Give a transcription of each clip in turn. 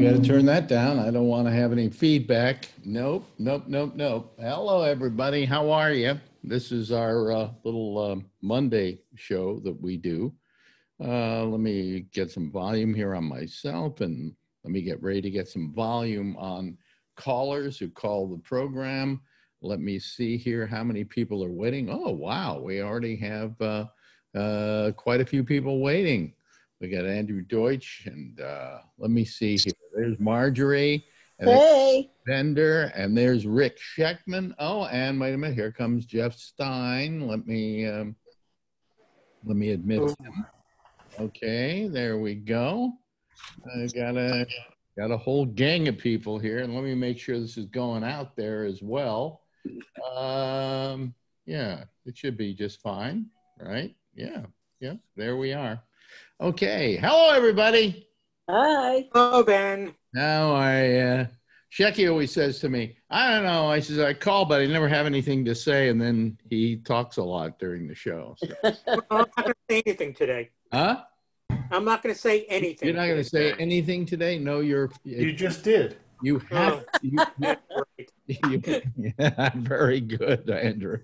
Got to turn that down. I don't want to have any feedback. Nope, nope, nope, nope. Hello, everybody. How are you? This is our uh, little um Monday show that we do. Uh, let me get some volume here on myself and let me get ready to get some volume on callers who call the program. Let me see here how many people are waiting. Oh, wow. We already have uh, uh, quite a few people waiting. We got Andrew Deutsch and uh, let me see here. There's Marjorie and Hey, Bender and there's Rick Scheckman. Oh, and wait a minute. Here comes Jeff Stein. Let me um, let me admit him. Okay, there we go. I got a got a whole gang of people here, and let me make sure this is going out there as well. Um, yeah, it should be just fine, right? Yeah, yeah. There we are. Okay, hello everybody. Hi. Oh, Ben. Now I, uh, Shecky always says to me, I don't know. I says, I call, but I never have anything to say. And then he talks a lot during the show. So. I'm not going to say anything today. huh? I'm not going to say anything. You're not going to say anything today? No, you're, You just did. you have, you, Right. you, yeah, very good, Andrew.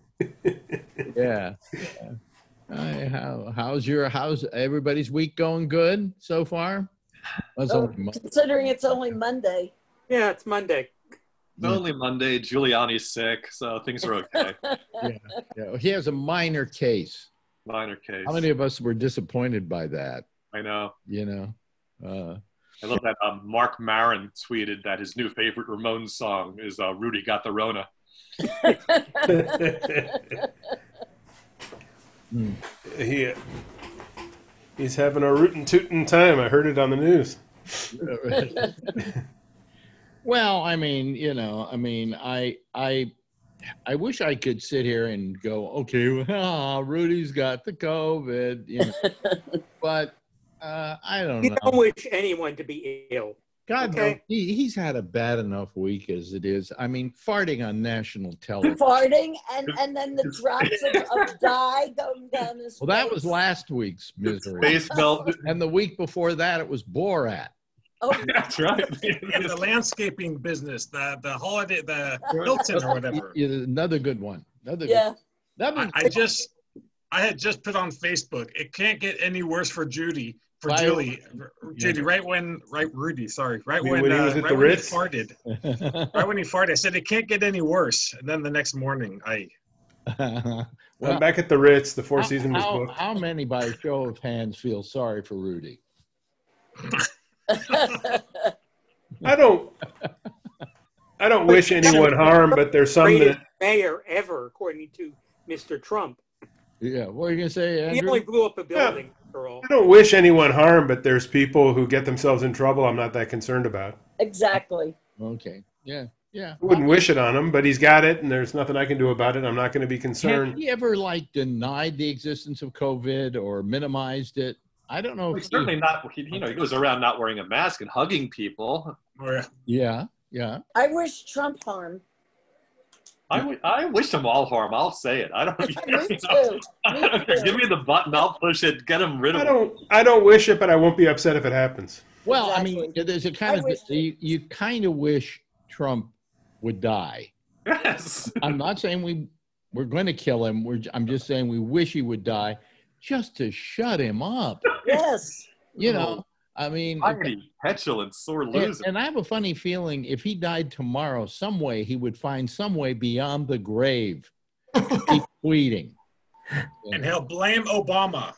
Yeah. yeah. Hi, how, how's your, how's everybody's week going good so far? That's Oh, only Mon- considering it's only Monday. Yeah, it's Monday. It's only Monday. Giuliani's sick, so things are okay. yeah, he has a minor case. Minor case. How many of us were disappointed by that? I know. You know, uh, I love that um, Marc Maron tweeted that his new favorite Ramones song is uh, "Rudy Got the Rona." he, he's having a rootin' tootin' time. I heard it on the news. well, I mean, you know, I mean, I, I, I wish I could sit here and go, okay, well, Rudy's got the COVID, you know, but uh, I don't You know. don't wish anyone to be ill. God, okay. knows, he, he's had a bad enough week as it is. I mean, farting on national television. Farting and, and then the drops of, of dye going down his Well, that was last week's misery, face melted. and the week before that, it was Borat. Oh, That's right. Yeah, the landscaping business, the the holiday, the Hilton or whatever. Another good one. Another yeah. good. Another I, I just, I had just put on Facebook. It can't get any worse for Judy, for Right. Julie, Judy. Right when, right Rudy, sorry, right when, when he uh, was at right the when Ritz? he farted, right when he farted. I said it can't get any worse. And then the next morning, I I'm well, back at the Ritz. The Four how, Seasons was how, booked. how many, by a show of hands, feel sorry for Rudy? I don't. I don't wish anyone harm, but there's some Greatest that mayor ever, according to Mr. Trump. Yeah, what are you gonna say, He only blew up a building, after all. I don't wish anyone harm, but there's people who get themselves in trouble. I'm not that concerned about. exactly. Okay, yeah, yeah. I wouldn't wish it on him, but he's got it, and there's nothing I can do about it. I'm not going to be Have concerned. he ever like denied the existence of COVID or minimized it? I don't know. If He's he- certainly not. He, you know, he goes around not wearing a mask and hugging people. Oh, yeah, yeah. I wish Trump harm. I, w- I wish them all harm. I'll say it. I don't. Me you too. know, Me I don't care. too. Give me the button. I'll push it. Get him rid of I don't. I don't wish it, but I won't be upset if it happens. Well, I mean, there's a kind I of you, you kind of wish Trump would die. Yes. I'm not saying we we're going to kill him. We're I'm just saying we wish he would die, just to shut him up. Yes. You know, I mean, Already petulant, sore loser. and I have a funny feeling if he died tomorrow, some way he would find some way beyond the grave. to keep tweeting. and he'll blame Obama.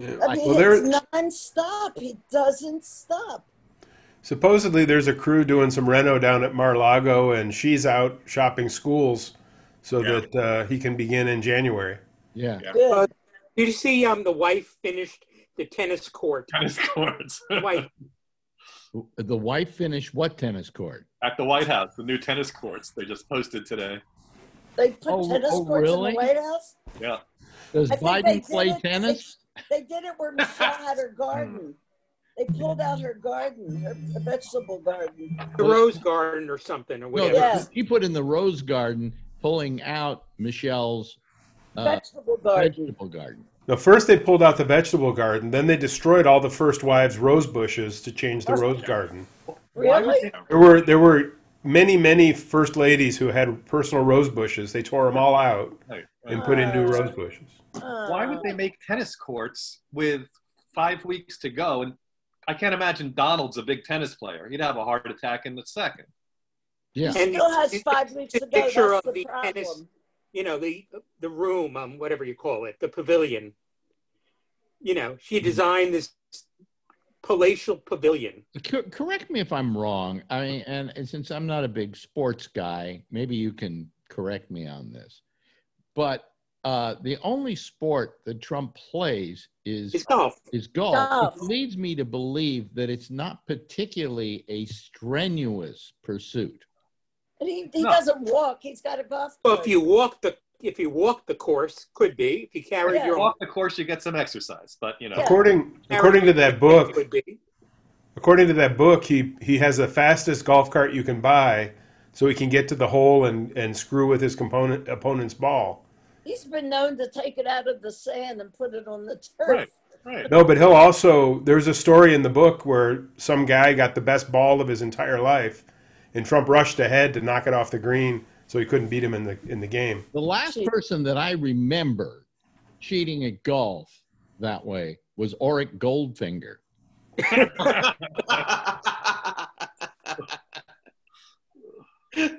I Well, mean, there- it's nonstop. He doesn't stop. Supposedly, there's a crew doing some reno down at Mar-Lago, and she's out shopping schools so Yeah. that uh, he can begin in January. Yeah. Good. Did you see um the wife finished the tennis court? tennis courts Wife. The white finished what tennis court? at the White House. The new tennis courts they just posted today. They put Oh, tennis oh, courts really? in the White House. Yeah. Does I Biden play it- tennis? They did it where Michelle had her garden. They pulled out her garden, her, her vegetable garden. The Rose Garden or something or No, whatever. Yeah. he put in the rose garden, pulling out Michelle's uh, vegetable garden. vegetable garden. Now, first they pulled out the vegetable garden, then they destroyed all the first wives' rose bushes to change the rose garden. Really? There were there were many many first ladies who had personal rose bushes. They tore them all out and put in new rose bushes. Why would they make tennis courts with five weeks to go? And I can't imagine Donald's a big tennis player. He'd have a heart attack in the second. Yeah. He And still has five weeks to go. That's of the the tennis- problem. You know the the room um whatever you call it the pavilion you know she designed this palatial pavilion Co- correct me if I'm wrong. I mean, and, and since I'm not a big sports guy, maybe you can correct me on this. But uh, the only sport that Trump plays is it's golf is golf, Golf. which leads me to believe that it's not particularly a strenuous pursuit. And he, he No. doesn't walk. He's got a golf well cart. if you walk the if you walk the course could be if you carry Yeah. your Off the course, you get some exercise, but you know, Yeah. According according to that book, would be according to that book, he he has the fastest golf cart you can buy, so he can get to the hole and and screw with his component opponent's ball. He's been known to take it out of the sand and put it on the turf. Right. right. No, but he'll also. There's a story in the book where some guy got the best ball of his entire life, and Trump rushed ahead to knock it off the green, so he couldn't beat him in the in the game. The last person that I remember cheating at golf that way was Auric Goldfinger.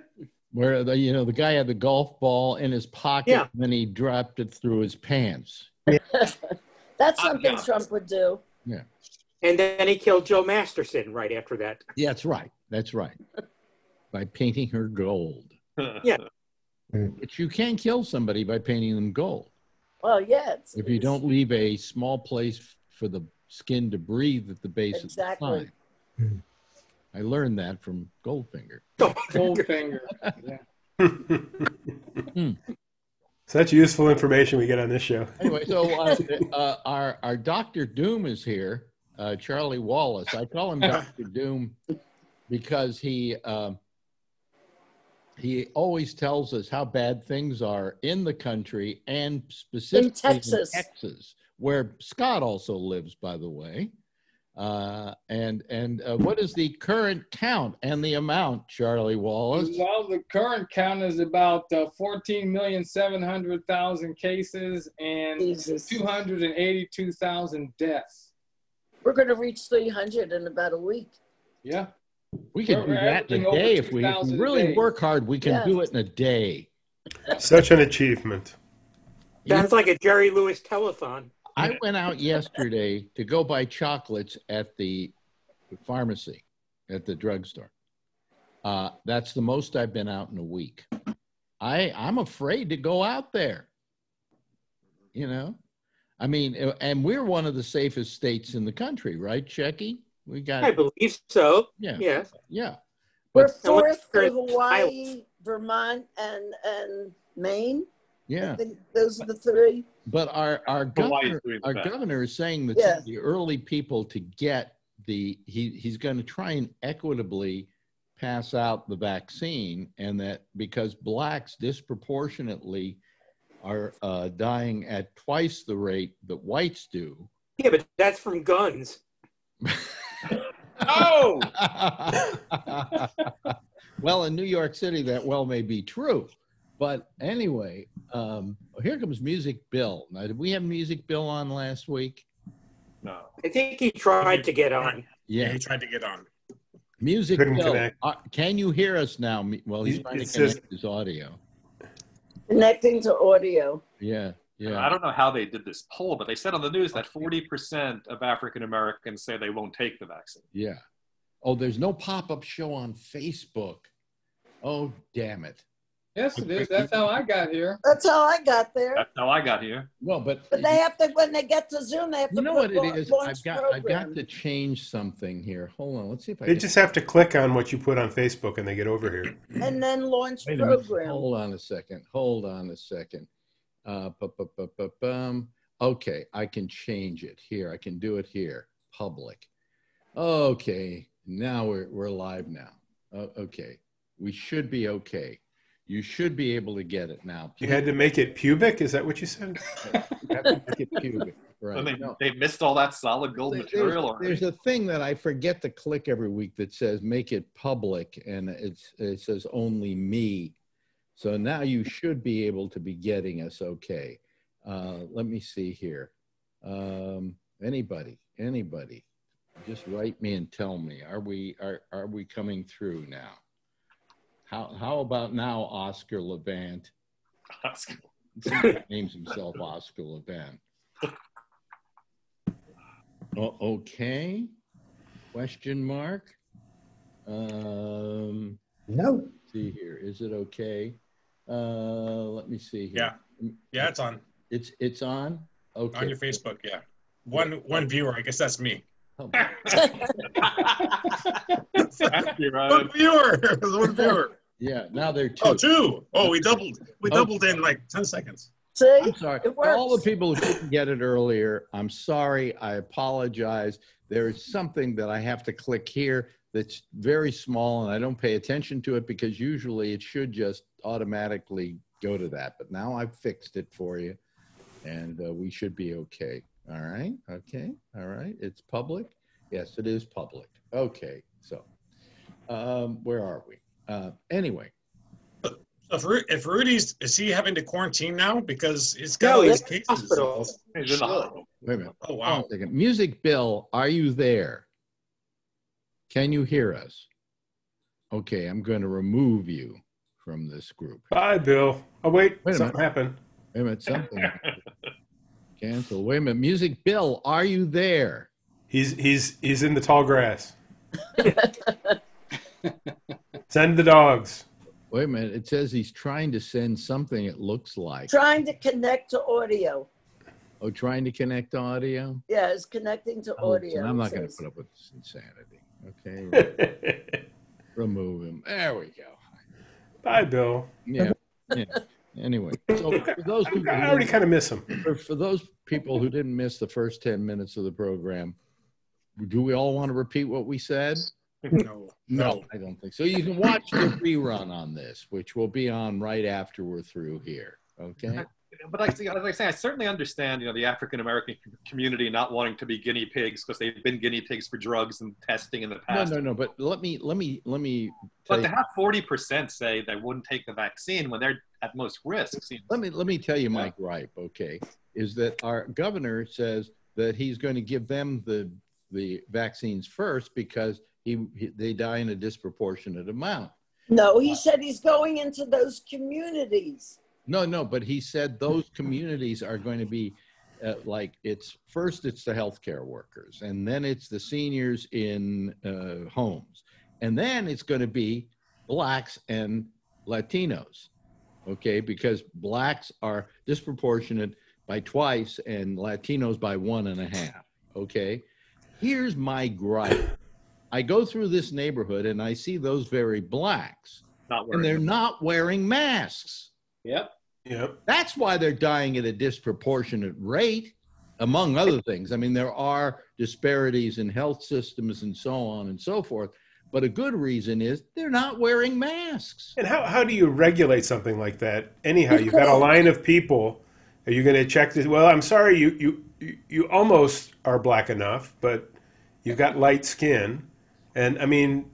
Where the you know the guy had the golf ball in his pocket, Yeah. and then he dropped it through his pants. That's Uh, something yeah. Trump would do. Yeah. And then he killed joe masterson right after that Yeah, that's right. That's right. by painting her gold, Yeah. but you can kill somebody by painting them gold Well, yeah. It's, if you it's- don't leave a small place for the skin to breathe at the base Exactly. of the spine. I learned that from Goldfinger. Goldfinger. Yeah. Such useful information we get on this show. Anyway, so uh, uh, our our Doctor Doom is here, uh, Charlie Wallace. I call him Doctor Doom because he um, he always tells us how bad things are in the country and specifically Texas. Texas, where Scott also lives, by the way. Uh, and and uh, what is the current count and the amount, Charlie Wallace? Well, the current count is about uh, 14,700,000 cases and 282,000 deaths. We're going to reach 300 in about a week. Yeah. We can do that in a day if we, if we 2,000 a really day. work hard. We can Yeah. do it in a day. Such an achievement. That's like a jerry lewis telethon I went out yesterday to go buy chocolates at the pharmacy, at the drugstore. Uh, that's the most I've been out in a week. I I'm afraid to go out there. You know, I mean, uh, and we're one of the safest states in the country, right, Shecky? We got i believe so yeah, yes yeah. We're But fourth to the- Hawaii, Vermont, and, and Maine. I yeah, think those are the three. but our our governor, our governor is saying that Yeah. some of the early people to get the he he's going to try and equitably pass out the vaccine, and that because blacks disproportionately are uh, dying at twice the rate that whites do. yeah but that's from guns Oh, well, in New York City, that well may be true. But anyway, um, here comes Music Bill. Now, did we have Music Bill on last week? no. i think he tried to get on Yeah, Yeah, he tried to get on. Music Couldn't Bill. connect. Uh, can you hear us now? Well, he's It- trying to it says- connect his audio. Connecting to audio. Yeah, I don't know how they did this poll, but they said on the news that 40% of African Americans say they won't take the vaccine. Yeah. Oh, there's no pop-up show on Facebook. Oh, damn it. Yes, it is. That's how I got here. That's how I got there. That's how I got here. Well, but But they have to, when they get to Zoom, they have to you know what it la- is? launch I've got I've got to change something here. Hold on. Let's see if I They can. just have to click on what you put on Facebook and they get over here. and then launch Wait program. Hold on a second. Hold on a second. Uh, bu- bu- bu- bu- bum. Okay, I can change it here. I can do it here. Public. Okay, now we're we're live now. Uh, okay, we should be okay. You should be able to get it now. You had to make it pubic. Is that what you said? You have to make it pubic. right. And they, No. they missed all that solid gold There- material. There's, there's a thing that I forget to click every week that says make it public and it's, it says only me. So now you should be able to be getting us okay. Uh, let me see here. Um, anybody, anybody, just write me and tell me, are we, are, are we coming through now? How, how about now, Oscar Levant? Oscar. names himself Oscar Levant. Oh, okay. Question mark. Um, No. see here. Is it okay? Uh, let me see here. Yeah. Yeah, it's on It's it's on. Okay. on your Facebook. Yeah, one one viewer. I guess that's me. Oh, You're right. One viewer. one viewer. yeah. Now they're two. Oh, two. Oh, we doubled. We Oh. doubled in like ten seconds. See? I'm sorry. It All the people who didn't get it earlier, I'm sorry. I apologize. There is something that I have to click here that's very small and I don't pay attention to it because usually it should just automatically go to that. But now I've fixed it for you and uh, we should be okay. All right. Okay. All right. It's public. Yes, it is public. Okay. So um, where are we? Uh, anyway, if, Ru- if Rudy's is he having to quarantine now because it's got No, all these cases? hospital. He's in the hospital. wait a minute. Oh wow. a. Music Bill, are you there? Can you hear us? Okay, I'm going to remove you from this group. Bye, Bill. Oh wait, Wait a something happened. Wait a minute, something. Cancel. Wait a minute. Music Bill, are you there? He's he's he's in the tall grass. Send the dogs. Wait a minute. It says he's trying to send something, it looks like. Trying to connect to audio. Oh, trying to connect to audio? Yeah, it's connecting to Oh, audio. I'm not going to put up with this insanity. Okay, remove him. There we go. Bye, Bill. Yeah. yeah. Anyway, so for those people I already kind of miss him. for, for those people who didn't miss the first 10 minutes of the program, do we all want to repeat what we said? No. No, I don't think so. You can watch the rerun on this, which will be on right after we're through here. Okay. But like, as I say, I certainly understand, you know, the African American community not wanting to be guinea pigs because they've been guinea pigs for drugs and testing in the past. no, no. No. But let me, let me, let me, But tell to you, have forty percent say they wouldn't take the vaccine when they're at most risk seems let me, let me tell you my gripe. Okay, is that our governor says that he's going to give them the the vaccines first because he, he they die in a disproportionate amount. No, he said he's going into those communities. No, no, but he said those communities are going to be uh, like it's first it's the healthcare workers, and then it's the seniors in uh, homes, and then it's going to be blacks and Latinos. Okay, because blacks are disproportionate by twice and Latinos by one and a half. Okay, here's my gripe. I go through this neighborhood and I see those very blacks, not and they're not wearing masks. Yep. Yep. That's why they're dying at a disproportionate rate, among other things. I mean, there are disparities in health systems and so on and so forth. But a good reason is they're not wearing masks. And how, how do you regulate something like that? Anyhow, you've got a line of people. Are you going to check this? Well, I'm sorry, you, you, you- you almost are black enough, but you've got light skin. And I mean,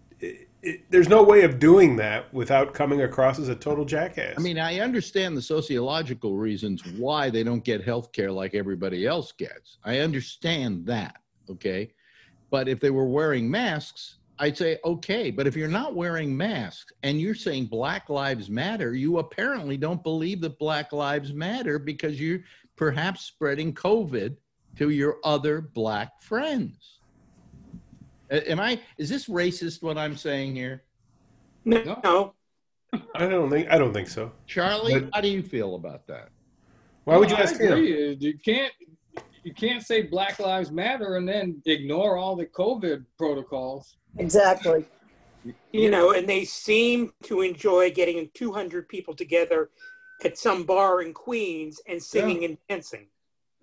it, there's no way of doing that without coming across as a total jackass. I mean, I understand the sociological reasons why they don't get health care like everybody else gets. I understand that. Okay. But if they were wearing masks, I'd say, okay. But if you're not wearing masks and you're saying Black Lives Matter, you apparently don't believe that Black Lives Matter because you're perhaps spreading COVID to your other Black friends. A- Am I, is this racist what I'm saying here? No, no. I don't think I don't think so. Charlie, But- how do you feel about that? Why would you I ask him? agree. You can't you can't say Black Lives Matter and then ignore all the COVID protocols. Exactly. You know, and they seem to enjoy getting 200 people together at some bar in Queens and singing and dancing.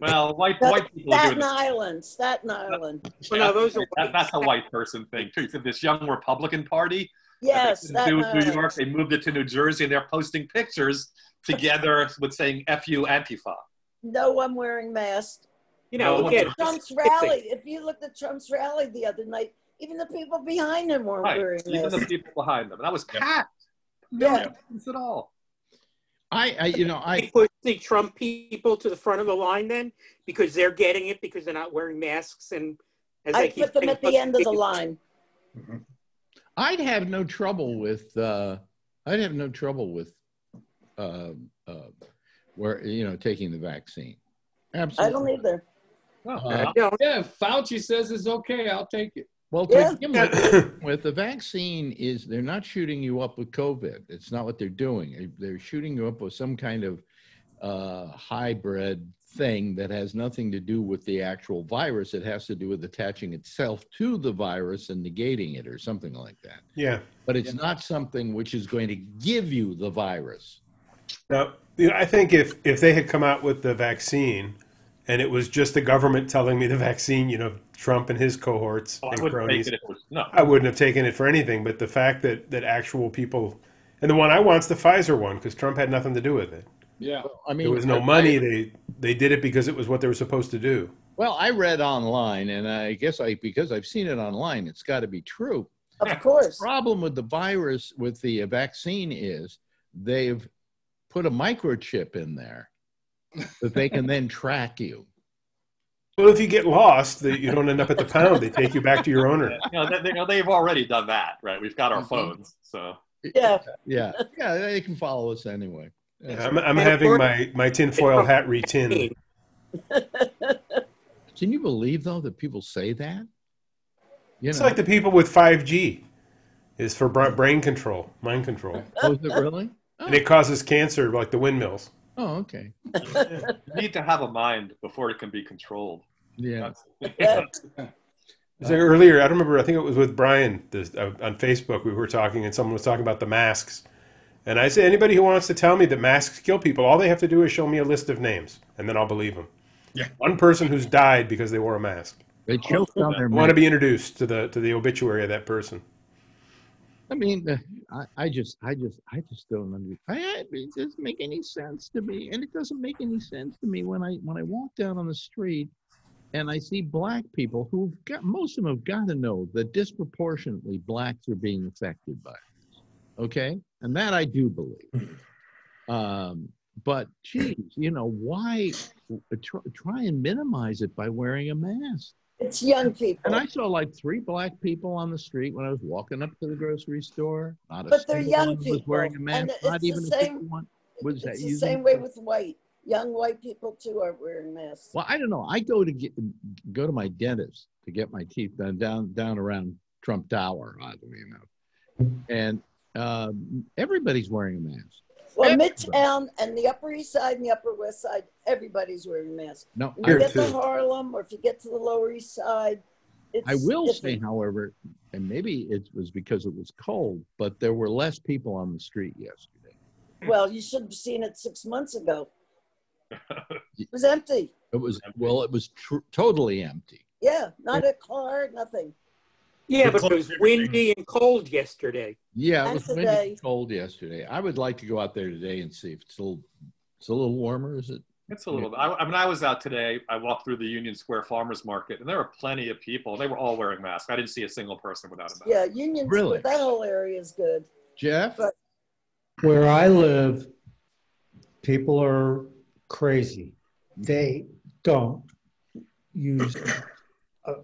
Well, white That- white people do Staten this. Island, Staten Island. Well, no, those are That- that's a white person thing too. So this young Republican Party, Yes, that they Staten couldn't do New York, they moved it to New Jersey, and they're posting pictures together with saying "F you Antifa." No one wearing masks. You know, No, again, Trump's rally, if you looked at Trump's rally the other night, even the people behind him weren't Right. wearing Even the people behind them. That was Yeah. packed. No Yeah. at all. I, I, you know, I I, push the Trump people to the front of the line then because they're getting it because they're not wearing masks and as I I keep put them at the end of the line. I'd have no trouble with, uh, I'd have no trouble with, uh, uh, where, you know, taking the vaccine. Absolutely. I don't either. No, Uh, No, Yeah, if Fauci says it's okay, I'll take it. Well, to Yeah. begin with, with the vaccine is they're not shooting you up with COVID. It's not what they're doing. They're shooting you up with some kind of uh, hybrid thing that has nothing to do with the actual virus. It has to do with attaching itself to the virus and negating it or something like that. Yeah. But it's not something which is going to give you the virus. Now, you know, I think if if they had come out with the vaccine, and it was just the government telling me the vaccine, you know, Trump and his cohorts Oh, I and wouldn't cronies, it it was no. I wouldn't have taken it for anything. But the fact that that actual people, and the one I want's the Pfizer one because Trump had nothing to do with it. Yeah. I mean, There was no I- money. They they did it because it was what they were supposed to do. Well, I read online, and I guess I because I've seen it online, it's got to be true. Of course. The problem with the virus with the vaccine is they've put a microchip in there that they can then track you. Well, if you get lost, that you don't end up at the pound. They take you back to your owner. You know, they, you know, they've already done that, right? We've got our Mhm. phones, so Yeah. Yeah, yeah, they can follow us anyway. Yeah. I'm, I'm having my my tinfoil hat retinned. Can you believe though that people say that? You It's know, like the people with 5G is for brain control, mind control, oh, is it really? Oh, and it causes cancer, like the windmills. Oh, okay. you need to have a mind before it can be controlled. Yeah. That's- Yeah. Was like earlier, I don't remember. I think it was with Brian this, uh, on Facebook. We were talking, and someone was talking about the masks. And I said, anybody who wants to tell me that masks kill people, all they have to do is show me a list of names, and then I'll believe them. Yeah. One person who's died because they wore a mask. They choked on their I want to be introduced to the to the obituary of that person. I mean, uh, I, I just, I just, I just don't understand. It doesn't make any sense to me, and it doesn't make any sense to me when I when I walk down on the street and I see black people who've got most of them have got to know that disproportionately blacks are being affected by this. Okay, and that I do believe. Um, but geez, you know, why try, try and minimize it by wearing a mask? It's young people. And I saw like three black people on the street when I was walking up to the grocery store. Not a But they're young one was wearing a and mask. it's Not the even a same- one. was that it's the same way with white. Young white people too are wearing masks. Well, I don't know. I go to get go to my dentist to get my teeth done down down around Trump Tower, oddly enough, and um, everybody's wearing a mask. Well, Midtown and the Upper East Side and the Upper West Side, everybody's wearing masks. No, When you Here, get to. Harlem or if you get to the Lower East Side, it's I will say, however, and maybe it was because it was cold, but there were less people on the street yesterday. Well, you should have seen it six months ago. It was empty. It was well, it was tr- totally empty. Yeah, not a car, nothing. Yeah, but it was to everything. windy and cold yesterday. Yeah, it And was windy and cold yesterday. I would like to go out there today and see if it's a little, it's a little warmer. Is it? It's a little bit. I, I mean, I was out today. I walked through the Union Square Farmers Market, and there were plenty of people. They were all wearing masks. I didn't see a single person without a mask. Yeah, Union Really? Square, that whole area is good. Jeff? But- Where I live, people are crazy. They don't use uh,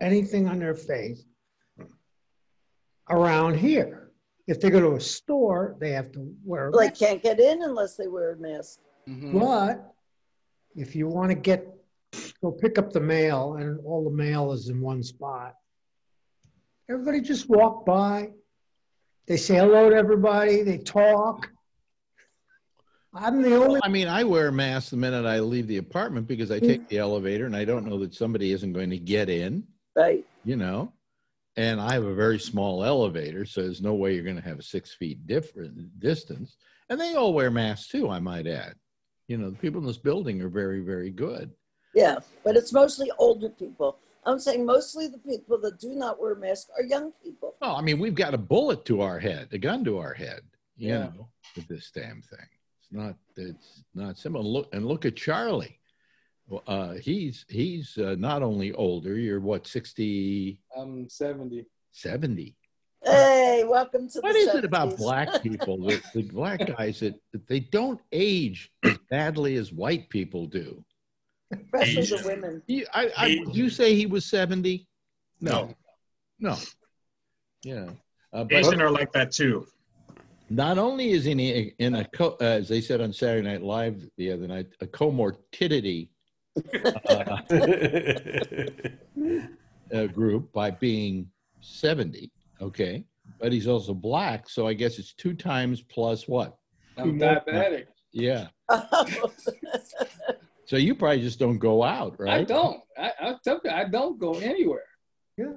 anything on their face around here. If they go to a store, they have to wear a They can't get in unless they wear a mask. Mm-hmm. But if you want to get, go pick up the mail and all the mail is in one spot, everybody just walk by. They say hello to everybody, they talk. I'm the only I mean, I wear a mask the minute I leave the apartment because I take the elevator and I don't know that somebody isn't going to get in, Right. you know? And I have a very small elevator, so there's no way you're going to have a six feet different distance. And they all wear masks too, I might add. You know, the people in this building are very, very good. Yeah, but it's mostly older people. I'm saying mostly the people that do not wear masks are young people. Well, I mean, we've got a bullet to our head, a gun to our head, you Yeah. know, with this damn thing. It's not, it's not simple. Look and look at Charlie. Well, uh, he's he's uh, not only older. You're what 60, I'm 70. 70. Hey, welcome to What the is it about black people? The, the black guys that, that they don't age as badly as white people do. Especially the women. You, I, I, you say he was 70? No. No. Yeah. Uh, but Asian are like that too. not only is he in a, in a co, uh, as they said on Saturday Night Live the other night, a comorbidity uh, uh, group by being 70. Okay. But he's also black. So I guess it's two times plus what? I'm diabetic. Yeah. So you probably just don't go out, right? I don't. I, I, tell you, I don't go anywhere. Yeah.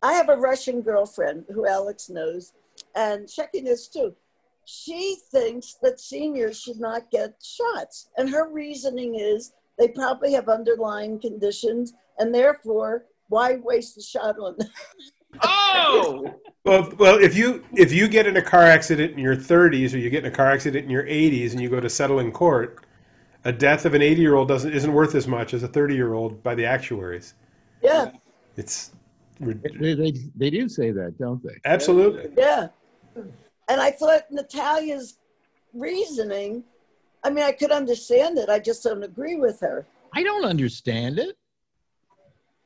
I have a Russian girlfriend who Alex knows, and checking this too. She thinks that seniors should not get shots. And her reasoning is they probably have underlying conditions, and therefore, why waste the shot on them? Oh, well, well, if you if you get in a car accident in your 30s or you get in a car accident in your 80s and you go to settle in court, a death of an 80 year old doesn't isn't worth as much as a 30 year old by the actuaries. Yeah, It's They, they, they do say that, don't they? absolutely. yeah. And I thought Natalia's reasoning, I mean, I could understand it. I just don't agree with her. I don't understand it.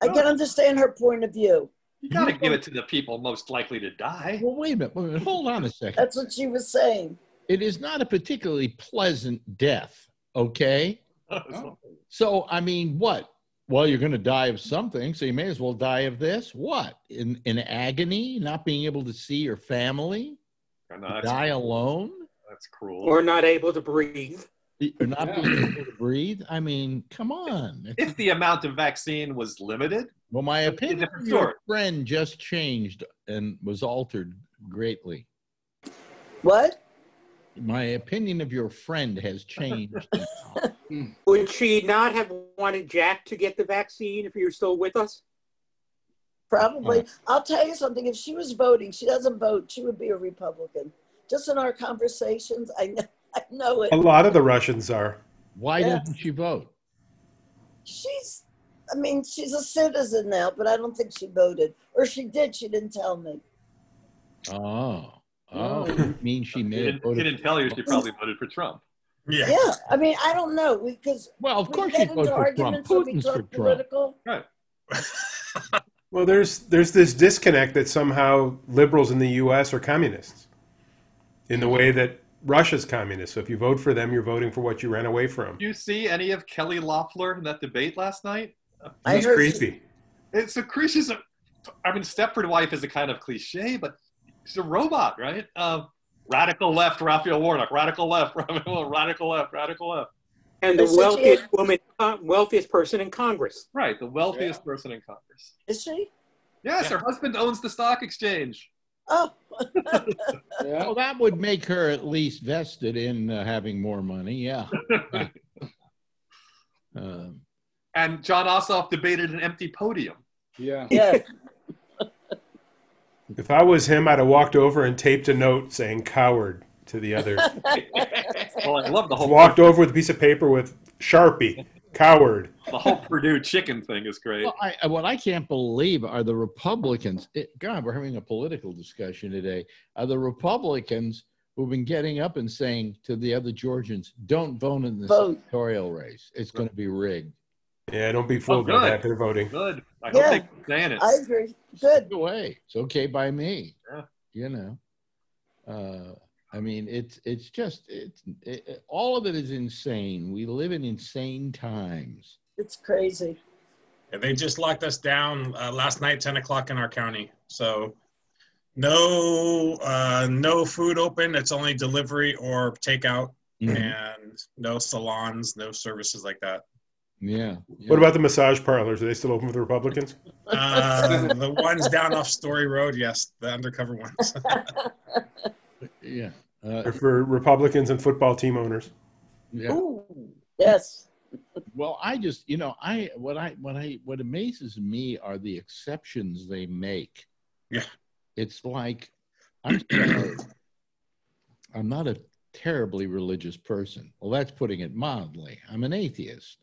I can understand her point of view. you gotta give it to the people most likely to die. Well, wait a minute. Wait a minute. Hold on a second. That's what she was saying. It is not a particularly pleasant death, okay? Oh. So, I mean, what? Well, you're going to die of something, so you may as well die of this. What? In, in agony, not being able to see your family, No, die alone, that's cruel. Or not able to breathe. or not Yeah. being able to breathe. I mean, come on. if the amount of vaccine was limited, Well, my That'd be a opinion of your story. friend just changed and was altered greatly. What? My opinion of your friend has changed. now. Hmm. Would she not have wanted Jack to get the vaccine if you're still with us? Probably. Oh. I'll tell you something. If she was voting, she doesn't vote, she would be a Republican. Just in our conversations, I know, I know it. A lot of the Russians are. Why Yeah. doesn't she vote? She's, I mean, she's a citizen now, but I don't think she voted. Or she did, she didn't tell me. Oh, oh, you mean she he may have didn't, he voted? didn't tell you she probably voted for Trump. Yeah. Yeah, I mean, I don't know because Well, of we course get she voted for Trump. arguments when we Putin's for Trump. political. Well, there's there's this disconnect that somehow liberals in the U.S. are communists, in the way that Russia's communist. So if you vote for them, you're voting for what you ran away from. Did you see any of Kelly Loeffler in that debate last night? I He's heard she- creepy. It's a she's a. I mean, Stepford wife is a kind of cliche, but she's a robot, right? Uh, radical left, Raphael Warnock. Radical left, Raphael, radical left, radical left. And the said wealthiest had- woman, uh, wealthiest person in Congress. Right, the wealthiest person in Congress. Is she? Yes, her husband owns the stock exchange. Oh, Yeah. Well, that would make her at least vested in uh, having more money. Yeah. Um, And Jon Ossoff debated an empty podium. Yeah. yeah. If I was him, I'd have walked over and taped a note saying "coward" to the other. Well, I love the whole walked over with a piece of paper with Sharpie, "coward." the whole Perdue chicken thing is great. well, I, what I can't believe are the Republicans. It, God, we're having a political discussion today. Are the Republicans who've been getting up and saying to the other Georgians, "Don't vote in the Vote. senatorial race. It's going to be rigged." Yeah, don't be fooled Oh, by that. They're voting. Good. I hope Yeah. they keep it. I agree. Good. Go away. It's okay by me. Yeah. You know. Uh, I mean, it's it's just it's it, it- all of it is insane. We live in insane times. It's crazy. And they just locked us down uh, last night, 10 o'clock in our county. So no, uh, no food open. It's only delivery or takeout, Mm-hmm. and no salons, no services like that. Yeah. What about the massage parlors? Are they still open for the Republicans? Uh, the ones down off Story Road, yes, the undercover ones. Yeah. Uh, for Republicans and football team owners? yeah. Ooh. Yes. Well, I just, you know, I what I what I what amazes me are the exceptions they make. Yeah. It's like I'm. I'm not a terribly religious person. Well, that's putting it mildly. I'm an atheist.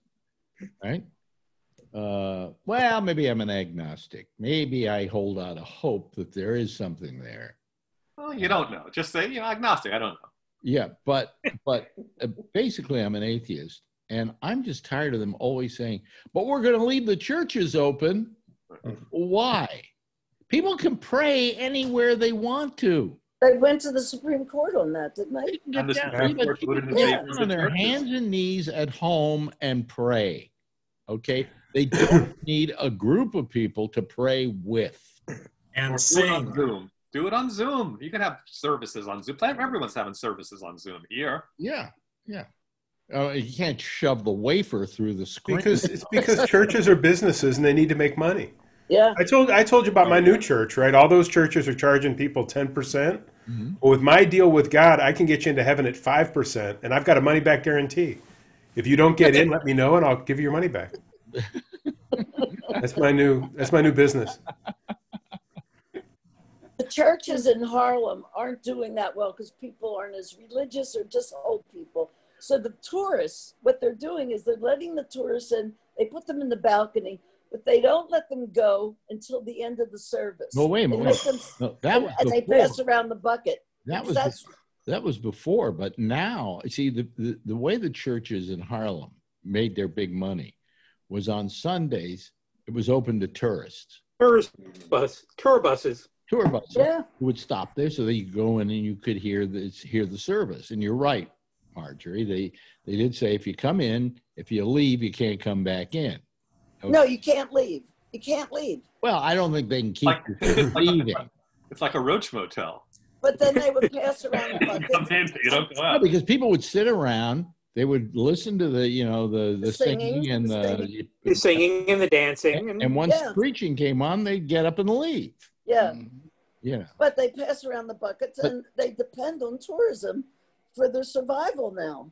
right? Uh, well, maybe I'm an agnostic. Maybe I hold out a hope that there is something there. Well, you don't know. Just say, you know, agnostic. I don't know. Yeah, but but uh, basically, I'm an atheist, and I'm just tired of them always saying, "But we're going to leave the churches open." Why? People can pray anywhere they want to. They went to the Supreme Court on that, didn't They they? can get And the down, Supreme even Court voted in people favor get of down on their hands and knees at home and pray. Okay, they don't need a group of people to pray with. And Or do it on sing. Zoom. Do it on Zoom. You can have services on Zoom. Everyone's having services on Zoom here. Yeah, yeah. Uh, you can't shove the wafer through the screen. Because it's because churches are businesses and they need to make money. Yeah. I told I told you about my new church, right? All those churches are charging people ten percent. Mhm. But with my deal with God, I can get you into heaven at five percent, and I've got a money back guarantee. If you don't get in, let me know, and I'll give you your money back. that's my new that's my new business. The churches in Harlem aren't doing that well because people aren't as religious or just old people. So the tourists, what they're doing is they're letting the tourists in, they put them in the balcony, but they don't let them go until the end of the service. No, wait a They minute. them- No, that was and they before. pass around the bucket. That was That's that was before, but now see the, the the way the churches in Harlem made their big money was on Sundays. It was open to tourists, Tourist bus, tour buses. Tour buses yeah. would stop there so that you could go in and you could hear the hear the service. And you're right, Marjorie. They they did say if you come in, if you leave, you can't come back in. No, you can't leave. You can't leave. Well, I don't think they can keep Like- you from leaving. It's like a roach motel. But then they would pass around the You come in, you don't go out. No, because people would sit around. They would listen to the, you know, the the The singing, singing and the The singing and the dancing. And, And, once Yeah. preaching came on, they'd get up and leave. Yeah. You know, But they pass around the buckets But- and they depend on tourism for their survival now.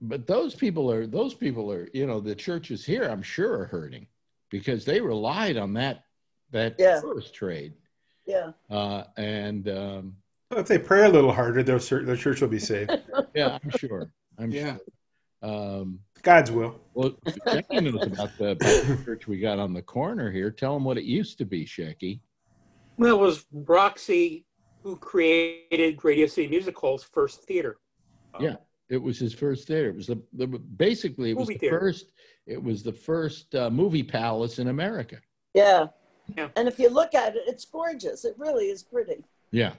but those people are those people are you know the churches here I'm sure are hurting because they relied on that that Yeah. tourist trade Yeah. uh, and um, If they pray a little harder, their cer- their church will be saved. yeah I'm sure I'm Yeah. sure. Um, God's will. well, Shecky knows about the, about the church we got on the corner here. Tell them what it used to be, Shecky. Well, it was Roxy who created Radio City Music Hall's first theater. Yeah. It was his first theater. It was the, the basically it was Movie the theater. first. It was the first uh, movie palace in America. Yeah. Yeah. And if you look at it, it's gorgeous. It really is pretty. Yeah.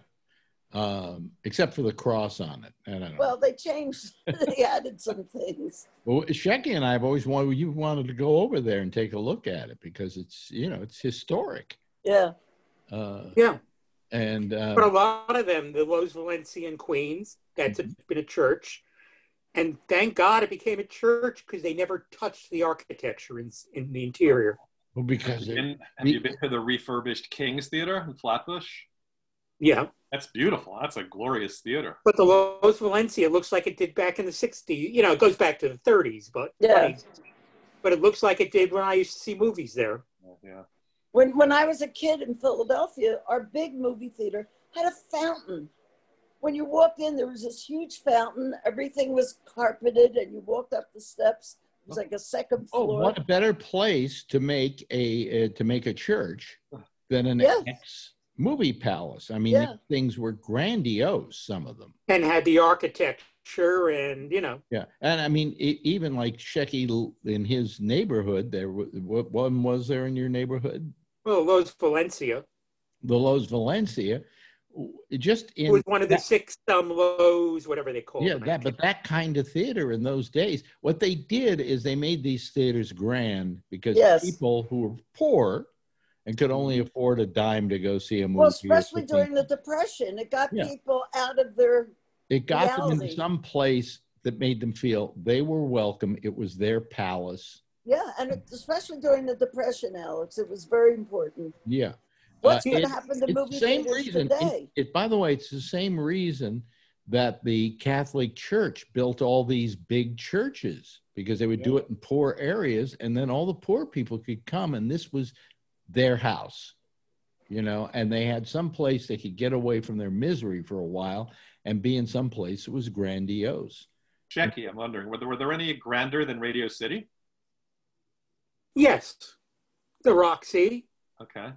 Um, except for the cross on it. I don't know. Well, they changed, they added some things. Well, Shecky and I have always wanted you wanted to go over there and take a look at it because it's you know it's historic. Yeah. Uh, Yeah. and uh, But a lot of them, the Loew's Valencia in Queens, that's a, been a church. And thank God it became a church because they never touched the architecture in, in the interior. well, because Have you, been, have you been to the refurbished King's Theater in Flatbush? Yeah. That's beautiful. That's a glorious theater. But the Loew's Valencia looks like it did back in the 60s. You know, it goes back to the 30s, but Yeah. 20s. But it looks like it did when I used to see movies there. Yeah. When, when I was a kid in Philadelphia, our big movie theater had a fountain. When you walked in, there was this huge fountain. Everything was carpeted, and you walked up the steps. It was like a second floor. oh, floor. what a better place to make a uh, to make a church than an Yeah. ex movie palace. I mean, Yeah. things were grandiose. Some of them. And had the architecture and, you know, Yeah, and I mean, e- even like Shecky in his neighborhood, there what one was there in your neighborhood? Well, Loew's Valencia The Loew's Valencia, w- just it in was one of the six um, Loew's, whatever they call yeah, them. that but that kind of theater in those days, what they did is they made these theaters grand because Yes. people who were poor and could only afford a dime to go see a movie. well, especially during the Depression, it got Yeah. people out of their. it got them into some place that made them feel they were welcome. It was their palace. Yeah, and it, especially during the Depression, Alex, it was very important. Yeah. What's Uh, going to happen to it's movie same reason. today? It, it- by the way, it's the same reason that the Catholic Church built all these big churches because they would do it in poor areas, and then all the poor people could come, and this was their house, you know, and they had some place they could get away from their misery for a while and be in some place that was grandiose. Jackie, I'm wondering, were there, were there any grander than Radio City? Yes, the Roxy. Okay.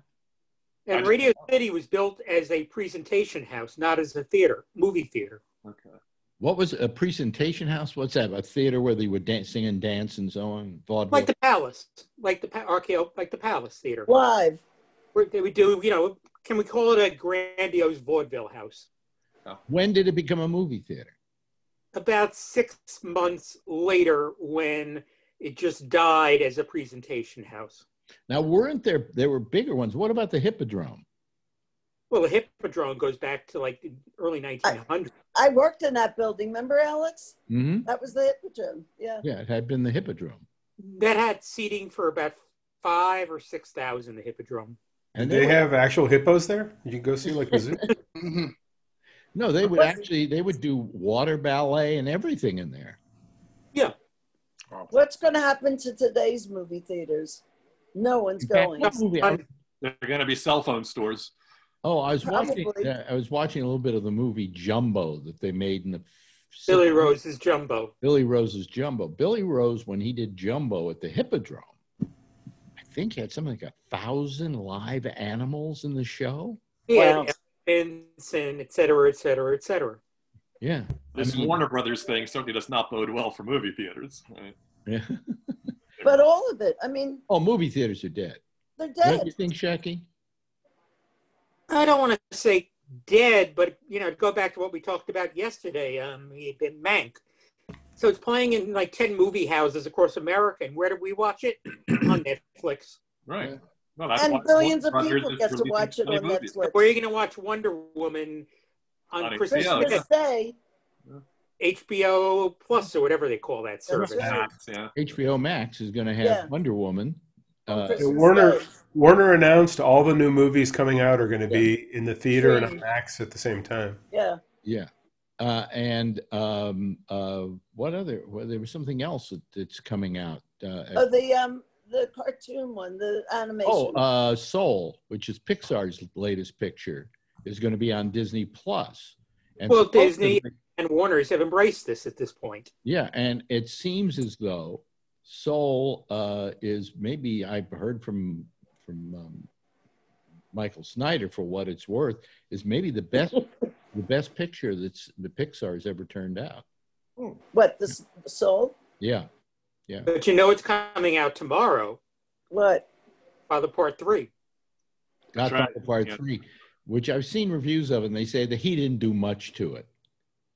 And I- Radio City was built as a presentation house, not as a theater, movie theater. Okay. What was a presentation house? What's that? A theater where they would dance, sing and dance and so on? Vaudeville? Like the Palace, like the pa- RKO, like the Palace Theater. Live. Where they would do, you know, can we call it a grandiose vaudeville house? Oh. when did it become a movie theater? About six months later, when it just died as a presentation house. Now, weren't there, there were bigger ones. What about the Hippodrome? Well, the Hippodrome goes back to like the early 1900s. I worked in that building. Remember, Alex? hmm That was the Hippodrome. Yeah. Yeah, it had been the Hippodrome. that had seating for about five or six thousand. The Hippodrome. And They were- have actual hippos there. You can go see like the zoo. No, they would actually, they would do water ballet and everything in there. What's going to happen to today's movie theaters? No one's going. what movie- I- They're going to be cell phone stores. Oh, I was watching, Probably. uh, I was watching a little bit of the movie Jumbo that they made in the. Billy Rose's Jumbo. Billy Rose's Jumbo. Billy Rose, when he did Jumbo at the Hippodrome, I think he had something like a thousand live animals in the show. Yeah, Wow. elephants and et cetera, et cetera, et cetera. Yeah. I This mean- Warner Brothers thing certainly does not bode well for movie theaters. Right? Yeah. But all of it. I mean, Oh, movie theaters are dead. they're Don't dead. you think, Shecky? I don't want to say dead, but you know, to go back to what we talked about yesterday, um, he had been Mank. So it's playing in like ten movie houses across America, and where do we watch it? on Netflix. Right. Yeah. Well, And why billions of people get to watch it on movies. Netflix. Where are you going to watch Wonder Woman on, On Christmas HBO, Day? Christmas HBO Plus or whatever they call that service. Max, yeah. HBO Max is going to have Yeah. Wonder Woman. on Uh, Christmas Warner Day. Warner announced all the new movies coming out are going to be in the theater and on Max at the same time. Yeah. yeah. Uh, and um, uh, what other? Well, there was something else that, that's coming out. Uh, Oh, the um the cartoon one, the animation. Oh, uh, Soul, which is Pixar's latest picture, is going to be on Disney Plus. And Well, supposedly- Disney- And Warners have embraced this at this point. Yeah, and it seems as though Soul uh, is maybe I've heard from from um, Michael Snyder for what it's worth is maybe the best the best picture that's the Pixar's ever turned out. what the, soul? Yeah, yeah. But you know it's coming out tomorrow, What? Father Part 3. That's Godfather right, Part yeah. Three, which I've seen reviews of, and they say that he didn't do much to it.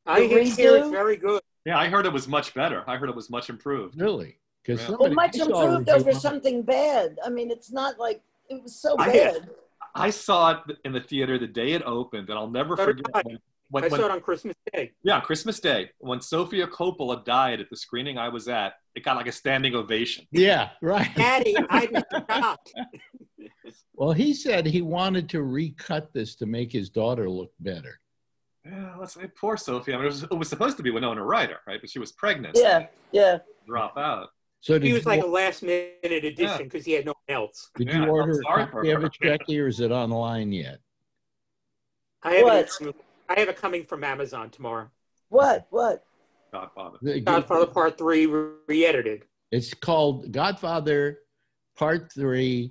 I The hear it's very good. Yeah, I heard it was much better. I heard it was much improved. Really, because Yeah. Well, much improved over something bad. I mean, it's not like it was so I- bad. I saw it in the theater the day it opened, and I'll never So forget I. when, when, I when- saw it on Christmas Day. yeah, Christmas Day when Sofia Coppola died at the screening I was at. It got like a standing ovation. Yeah, right. Daddy, I forgot. Well, he said he wanted to recut this to make his daughter look better. Yeah, let's say poor Sofia. I mean, it was, it was supposed to be Winona Ryder, right? But she was pregnant. Yeah, yeah. Drop out. So He was like a last minute addition because he had no one else. did Yeah, you order a sorry for copy of her. it, Jackie, or is it online yet? I have, What? it, I have it coming from Amazon tomorrow. What? What? Godfather. The- Godfather Part 3 re edited. It's called Godfather Part Three.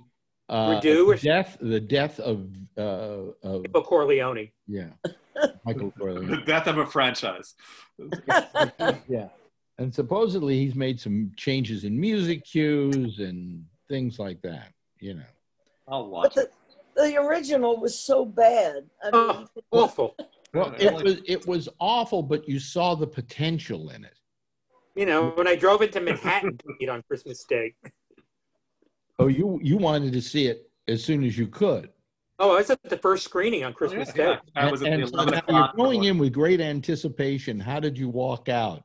Uh, Redo or- death, the death of uh, of Pico Corleone. yeah, Michael Corleone. The death of a franchise. Yeah, and supposedly he's made some changes in music cues and things like that. You know. I'll watch But it. the, the original was so bad. I mean, Oh, awful. Well, it was it was awful, but you saw the potential in it. You know, when I drove into Manhattan to eat on Christmas Day. Oh, you you wanted to see it as soon as you could. Oh, I was at the first screening on Christmas yeah, Day. yeah. I was at and the so 11 o'clock. you're going in with great anticipation. How did you walk out?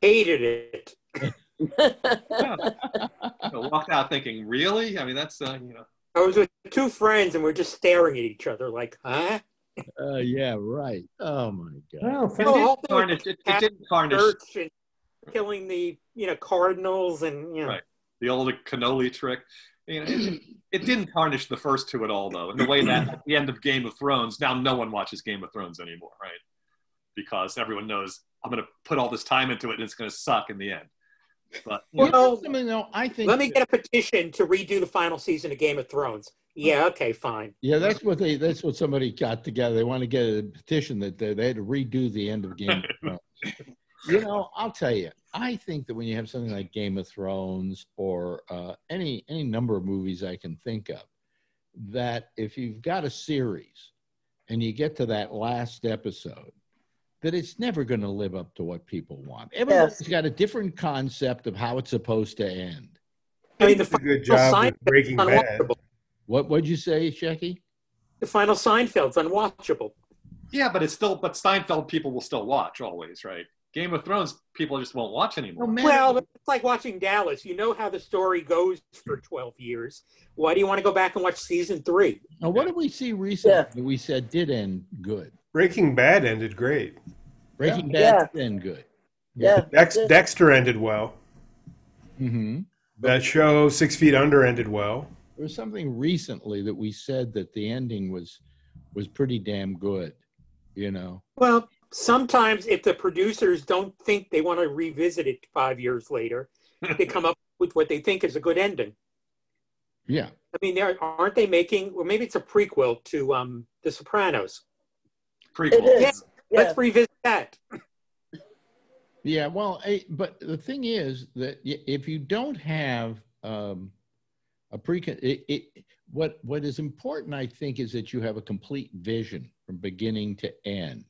Hated it. I walked out thinking, really? I mean, that's, uh, you know. I was with two friends and we're just staring at each other like, huh? Uh, yeah, right. Oh my god. Well, It for- No, didn't all things tarnish, it, it didn't tarnish and killing the, you know, Cardinals and, you know. Right. The old cannoli trick. You know, it, it didn't tarnish the first two at all, though. In the way that at the end of Game of Thrones, now no one watches Game of Thrones anymore, right? Because everyone knows I'm going to put all this time into it and it's going to suck in the end. But You know Well, something though, I. Let me get a petition I think. Let me get a petition to redo the final season of Game of Thrones. Yeah, okay, fine. Yeah, that's what they, that's what somebody got together. They want to get a petition that they, they had to redo the end of Game of Thrones. You know, I'll tell you, I think that when you have something like Game of Thrones or uh, any any number of movies I can think of, that if you've got a series and you get to that last episode, that it's never going to live up to what people want. Everybody's got a different concept of how it's supposed to end. I mean, the Did a good final job Seinfeld's Breaking Bad. What what'd you say, Shecky? The final Seinfeld's unwatchable. yeah, but it's still but Seinfeld people will still watch always, right? Game of Thrones people just won't watch anymore. No, Well, it's like watching Dallas. You know how the story goes for 12 years. Why do you want to go back and watch season three? now what did we see recently Yeah. that we said did end good? Breaking Bad ended great. Breaking Yeah. Bad did end good. Yeah. Dex, Dexter ended well. Mm-hmm. That show, Six Feet Under, ended well. There was something recently that we said that the ending was was pretty damn good. You know. Well, sometimes if the producers don't think they want to revisit it five years later, they come up with what they think is a good ending. Yeah. I mean, they're, aren't they making, well, maybe it's a prequel to um, The Sopranos. Prequel. Yeah. Yeah. Let's revisit that. Yeah. Well, eh, but the thing is that if you don't have um, a pre, it, it, what what is important, I think, is that you have a complete vision from beginning to end.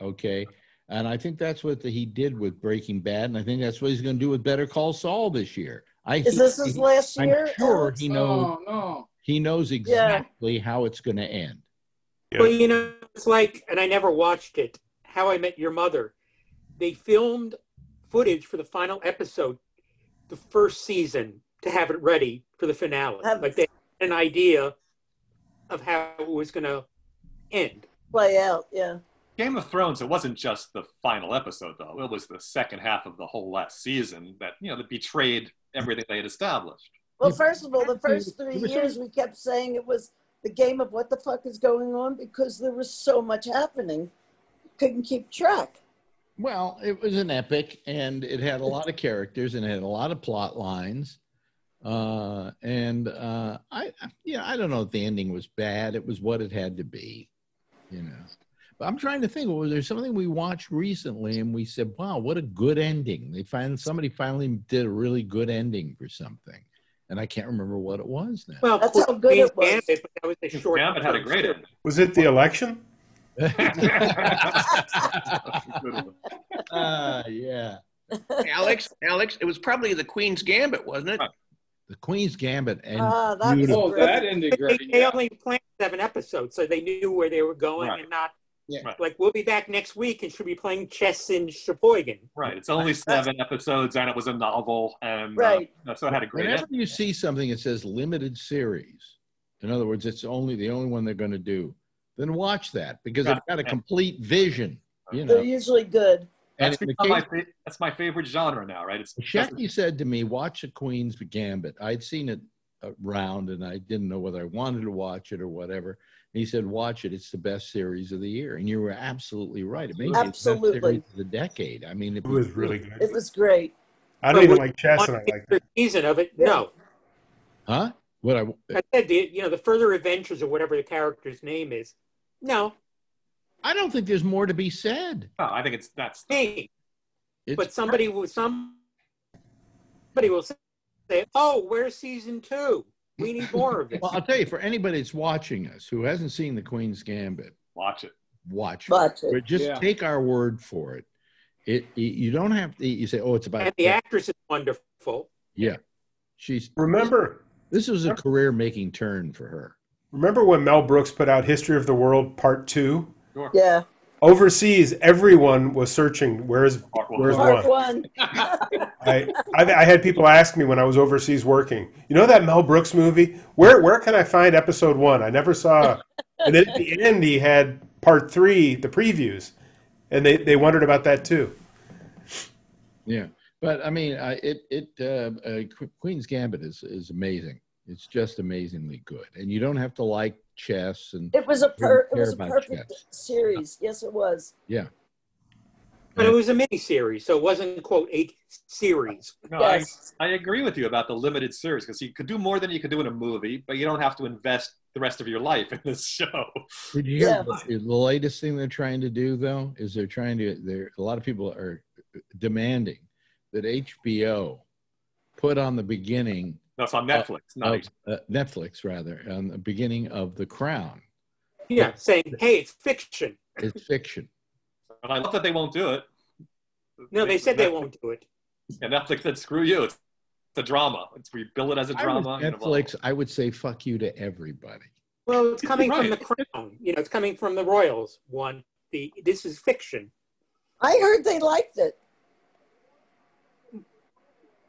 Okay. And I think that's what the, he did with Breaking Bad, and I think that's what he's going to do with Better Call Saul this year. I Is this his he- last I'm year? sure he knows Oh, no. he knows exactly how it's going to end. Yeah. Well, you know, it's like, and I never watched it, How I Met Your Mother. They filmed footage for the final episode, the first season, to have it ready for the finale. Have- like they had an idea of how it was going to end. Play out, yeah. Game of Thrones, it wasn't just the final episode though. It was the second half of the whole last season that you know that betrayed everything they had established. Well, first of all, the first three years we kept saying it was the game of what the fuck is going on because there was so much happening. Couldn't keep track. Well, it was an epic, and it had a lot of characters, and it had a lot of plot lines. Uh, and uh, I, yeah, I don't know if the ending was bad. It was what it had to be, you know. But I'm trying to think. Was there something we watched recently, and we said, "Wow, what a good ending!" They find somebody finally did a really good ending for something, and I can't remember what it was now. Well, That's how good it was. Gambit, but that was a short. Gambit had a great term ending. Was it the election? Ah, yeah, Alex, Alex, it was probably the Queen's Gambit, wasn't it? the Queen's Gambit, and Ah, that was beautiful. Oh, that ended They, great. they yeah. only planned seven episodes, so they knew where they were going Right. and not Yeah. Right. like we'll be back next week and she'll be playing chess in Sheboygan. Right. It's only seven episodes, and it was a novel, and Right. uh, so it had a great Whenever ending. you see something that says limited series, in other words, it's only the only one they're going to do, then watch that because Yeah. it's got a complete vision. You They're know, usually good. and That's in the become my fa- that's my favorite genre now, right? It's Shecky said to me, "Watch the Queen's Gambit." I'd seen it around, and I didn't know whether I wanted to watch it or whatever. And he said, "Watch it; it's the best series of the year." And you were absolutely right. It may be the best Absolutely. of the decade. I mean, it It was really good. It was great. I don't But even like chess, and I like particular season of it, no. huh? What I I said the you know the further adventures or whatever the character's name is. No, I don't think there's more to be said. Oh, I think it's that's hey, It's but somebody will some somebody will say, "Oh, where's season two? We need more of this." Well, I'll tell you, for anybody that's watching us who hasn't seen the Queen's Gambit, watch it. watch. Watch But it. just Yeah. take our word for it. It, it- you don't have to. You say, "Oh, it's about." and the actress is wonderful. yeah, she's. Remember, This was a career-making turn for her. remember when Mel Brooks put out History of the World Part Two? Yeah. Overseas, everyone was searching. Where's Part one. Where's Part one? one. I, I I had people ask me when I was overseas working. You know that Mel Brooks movie? Where where can I find episode one? I never saw. And then at the end, he had part three, the previews, and they they wondered about that too. Yeah, but I mean, I, it it uh, uh, Queen's Gambit is is amazing. It's just amazingly good, and you don't have to like chess and It was a per, it was a perfect chess. series. Yes, it was. Yeah. But it was a mini series, so it wasn't quote a series. No, Yes. I, I agree with you about the limited series because you could do more than you could do in a movie, but you don't have to invest the rest of your life in this show. Did you hear the, the latest thing they're trying to do though? Is they're trying to there a lot of people are demanding that HBO put on the beginning No, it's on Netflix, not of, uh, Netflix rather on the beginning of The Crown. Yeah, saying, hey, it's fiction. It's fiction. And I love that they won't do it. No, they said they won't do it. And Netflix said, "Screw you! It's, it's a drama. It's we bill it as a I drama." was you know, blah, Netflix, I would say fuck you to everybody. Well, it's coming from the crown. You know, it's coming from the royals. One, the this is fiction. I heard they liked it.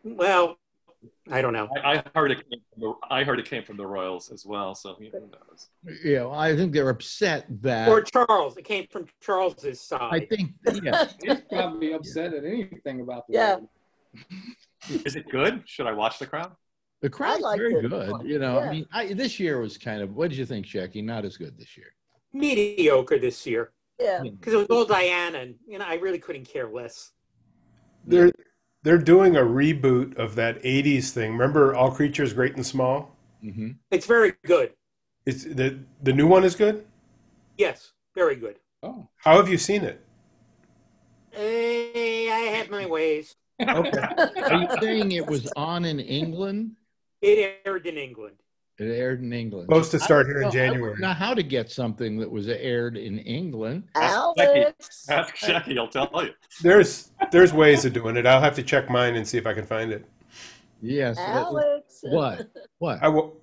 Well, I don't know. I, I heard it. Came from the, I heard it came from the Royals as well. So who knows? You know, I think they're upset that Or Charles. It came from Charles's side. I think yeah, He's probably upset at anything about the Yeah. Is it good? Should I watch The Crown? the crowd's liked very it. good. You know, Yeah. I mean, I, this year was kind of. What did you think, Jackie? Not as good this year. Mediocre this year Yeah. because it was all Diana, and you know, I really couldn't care less. They're they're doing a reboot of that '80s thing. Remember, All Creatures Great and Small? hmm It's very good. It's the the new one is good. Yes, very good. Oh. How have you seen it? Eh, I have my ways. Okay. Are you saying it was on in England? It aired in England. It aired in England. Supposed to start here don't in know- I January. wouldn't know how to get something that was aired in England. Alex. Ask Shecky. He'll tell you. There's there's ways of doing it. I'll have to check mine and see if I can find it. Yes. Alex. What? What? I will.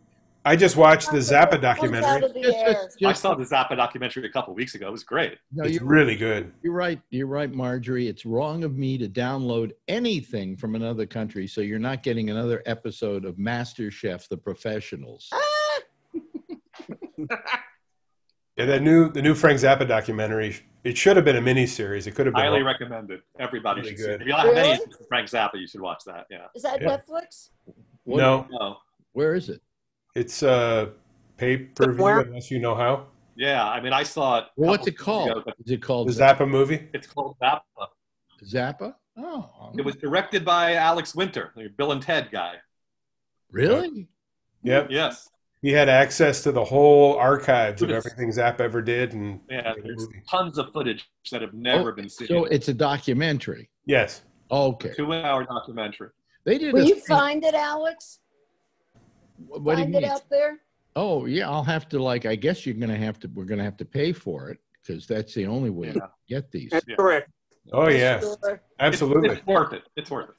I just watched the Zappa documentary. of the Just- just- I saw the Zappa documentary a couple weeks ago. It was great. no, It's you're, really good. you're right. You're right, Marjorie. It's wrong of me to download anything from another country, so you're not getting another episode of Master Chef: The Professionals. Ah, Yeah, that new the new Frank Zappa documentary. It should have been a mini series. It could have been. Highly recommended. Everybody Really should good. it. If you don't have any Really? Frank Zappa, you should watch that. Yeah. is that Yeah. Netflix? What- no, No. Where is it? It's uh, pay per view Somewhere. unless you know how. Yeah. I mean, I saw it. Well, what's it called? ago, Is it called The Zappa movie. It's called Zappa. Zappa? Oh, It was directed by Alex Winter, the Bill and Ted guy. really? Yep. Yes. He had access to the whole archives of everything Zappa ever did, and Yeah. There's tons of footage that have never Oh, been seen. So it's a documentary. yes, Okay. Two-hour documentary. They did. Will a you find it, Alex? What do you find it mean? out there? Oh yeah, I'll have to like. I guess you're gonna have to. We're gonna have to pay for it because that's the only way Yeah. to get these. That's Yeah. correct. oh yeah, Sure. absolutely. It's, it's worth it. It's worth it.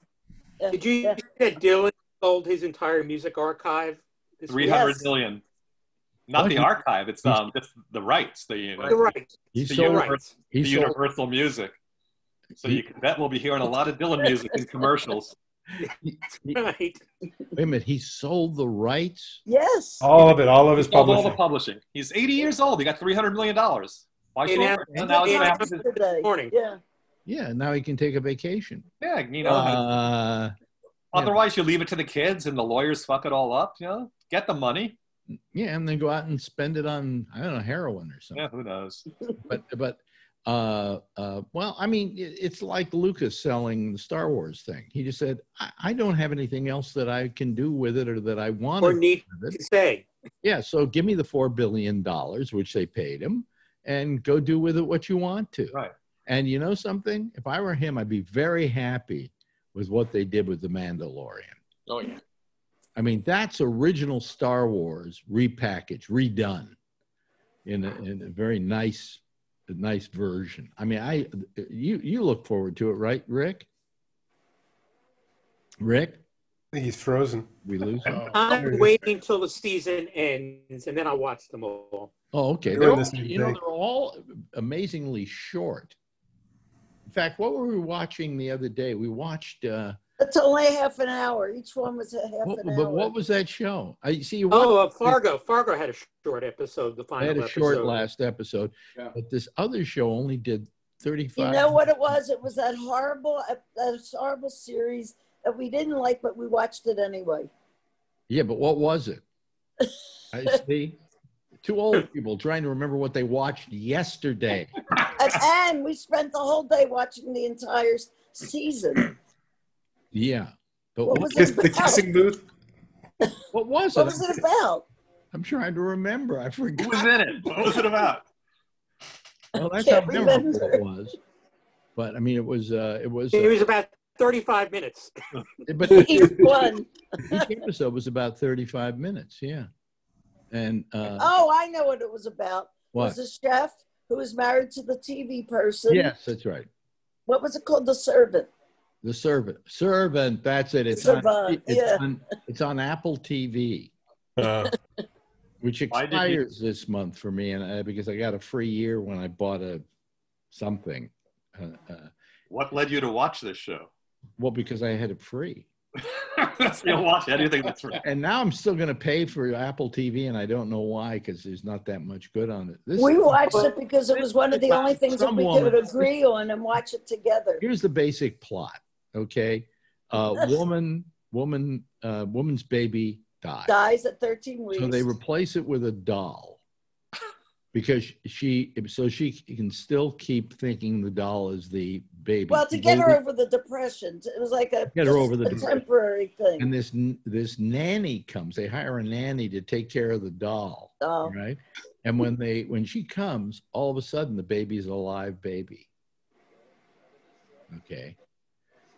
Yeah. Did you Yeah. see that Dylan sold his entire music archive? This Three week? hundred Yes. million. Not What? the archive. It's um, just the rights. The you know, The rights. He the sold. universe- He the sold. Universal music. So you can bet we'll be hearing a lot of Dylan music in commercials. Right. Wait a minute. He sold the rights. Yes. All of it, all of his He's sold all the publishing. publishing. He's 80 years old. He got 300 million dollars. Why And sold now- it? And now he's and gonna now- have to, Today. morning. Yeah. Yeah. Now he can take a vacation. yeah, you know. Uh, otherwise, you leave it to the kids, and the lawyers fuck it all up. You know, get the money. yeah, and then go out and spend it on I don't know heroin or something. Yeah, who knows? But but uh, uh, well, I mean, it's like Lucas selling the Star Wars thing. He just said, I, I don't have anything else that I can do with it or that I want Or to need to say. Yeah, so give me the four billion dollars, which they paid him, and go do with it what you want to. Right. And you know something? If I were him, I'd be very happy with what they did with the Mandalorian. Oh yeah. I mean, that's original Star Wars repackaged, redone in a, in a very nice, a nice version. I mean, I you you look forward to it, right, Rick? Rick, He's frozen. we lose him. I'm waiting until the season ends, and then I'll watch them all. Oh, okay. They're They're all, you know, they're all amazingly short. In fact, what were we watching the other day? We watched. uh It's only half an hour. Each one was a half what, an hour. But what was that show? I see. You Oh, uh, Fargo. Fargo had a short episode. The I final had a episode. short last episode, Yeah. but this other show only did thirty-five. you thirty-five. know what it was? It was that horrible, that horrible series that we didn't like, but we watched it anyway. Yeah, but what was it? I see. Two old people trying to remember what they watched yesterday. And, and we spent the whole day watching the entire season. Yeah. But What what, was Kiss it the about? kissing booth. what was What it? was it about? I'm trying to remember. I forget. Who was in it? What was it about? Well, that's how Can't memorable remember. it was. But I mean, it was. Uh, it was. It Uh, was about 35 minutes. but Each one. each episode was about 35 minutes. Yeah. And uh, Oh, I know what it was about. It was a chef who was married to the TV person. Yes, that's right. What was it called? The servant. The servant. Servant. That's it. It's on, it's yeah. on. It's on Apple TV. Uh, which Why did you- expires this month for me, and uh, because I got a free year when I bought a something. Uh, uh, What led you to watch this show? well, because I had it free, You'll watch anything that's right. and now I'm still going to pay for Apple TV, and I don't know why, because there's not that much good on it. This We watched it because it was one of the only things that we Some could agree on and watch it together. here's the basic plot. Okay, uh, woman, woman, uh, woman's baby dies. Dies at 13 weeks. So they replace it with a doll because she, so she can still keep thinking the doll is the baby. well, to get her over the depression. It was like a, Get her over the temporary thing. and this this nanny comes. They hire a nanny to take care of the doll, Oh, right? And when they when she comes, all of a sudden the baby's a live baby. Okay,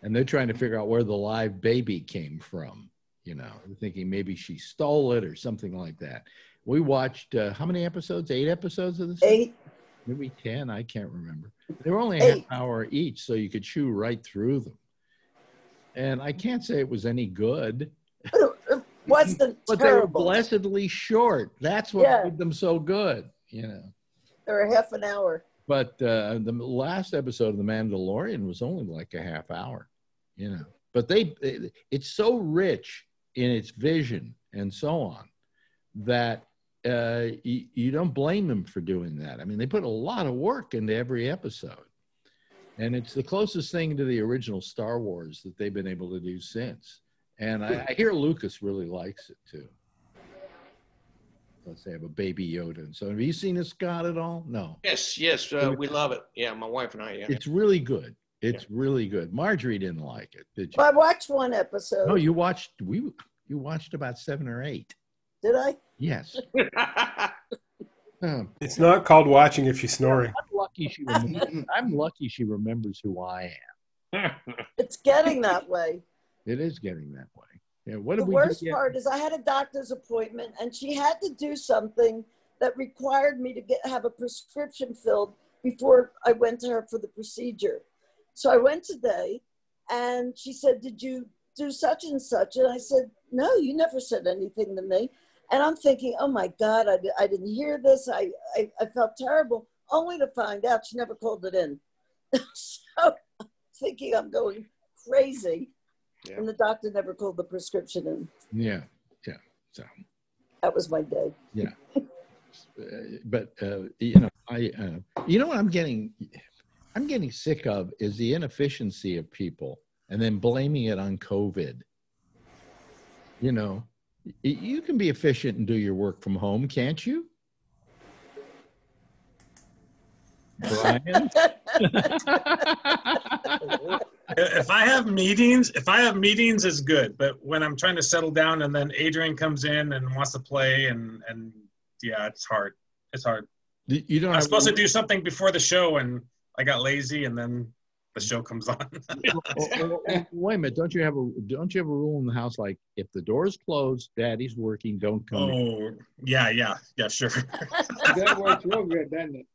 and they're trying to figure out where the live baby came from. You know, thinking maybe she stole it or something like that. We watched uh, how many episodes? Eight episodes of this. eight. maybe 10 i can't remember they were only a half hour each so you could chew right through them and i can't say it was any good It wasn't but they were blessedly short that's what Yeah. made them so good you know They were half an hour. but uh, the last episode of the mandalorian was only like a half hour you know but they it's so rich in its vision and so on that uh, you, you don't blame them for doing that. I mean, they put a lot of work into every episode, and it's the closest thing to the original Star Wars that they've been able to do since. And I, I hear Lucas really likes it too. Let's say I have a baby Yoda. And so, have you seen this, Scott, at all? No. Yes, yes, uh, we love it. Yeah, my wife and I. Yeah. It's really good. It's really good. Marjorie didn't like it, did you? But I watched one episode. No, you watched. We you watched about seven or eight. Did I? Yes. Oh, it's not called watching if you're snoring. I'm lucky she. Remembers, I'm lucky she remembers who I am. It's getting that way. It is getting that way. Yeah. What the did we worst part is I had a doctor's appointment and she had to do something that required me to get have a prescription filled before I went to her for the procedure. So I went today and she said, Did you do such and such? And I said, No, you never said anything to me. And I'm thinking, Oh my God, I, I didn't hear this. I, I, I felt terrible, only to find out she never called it in. so thinking I'm going crazy. Yeah. And the doctor never called the prescription in. Yeah. Yeah. So. That was my day. Yeah. but uh, you know, I uh, you know what I'm getting I'm getting sick of is the inefficiency of people and then blaming it on COVID. You know, you can be efficient and do your work from home, can't you? Brian? If I have meetings, if I have meetings, is good. But when I'm trying to settle down and then Adrian comes in and wants to play and and yeah, it's hard. It's hard. you don't I'm have supposed to do something before the show and I got lazy and then the show comes on. Wait a minute! Don't you have a don't you have a rule in the house like if the door is closed, Daddy's working, don't come in. oh yeah, yeah, yeah, sure. That works real good, doesn't it?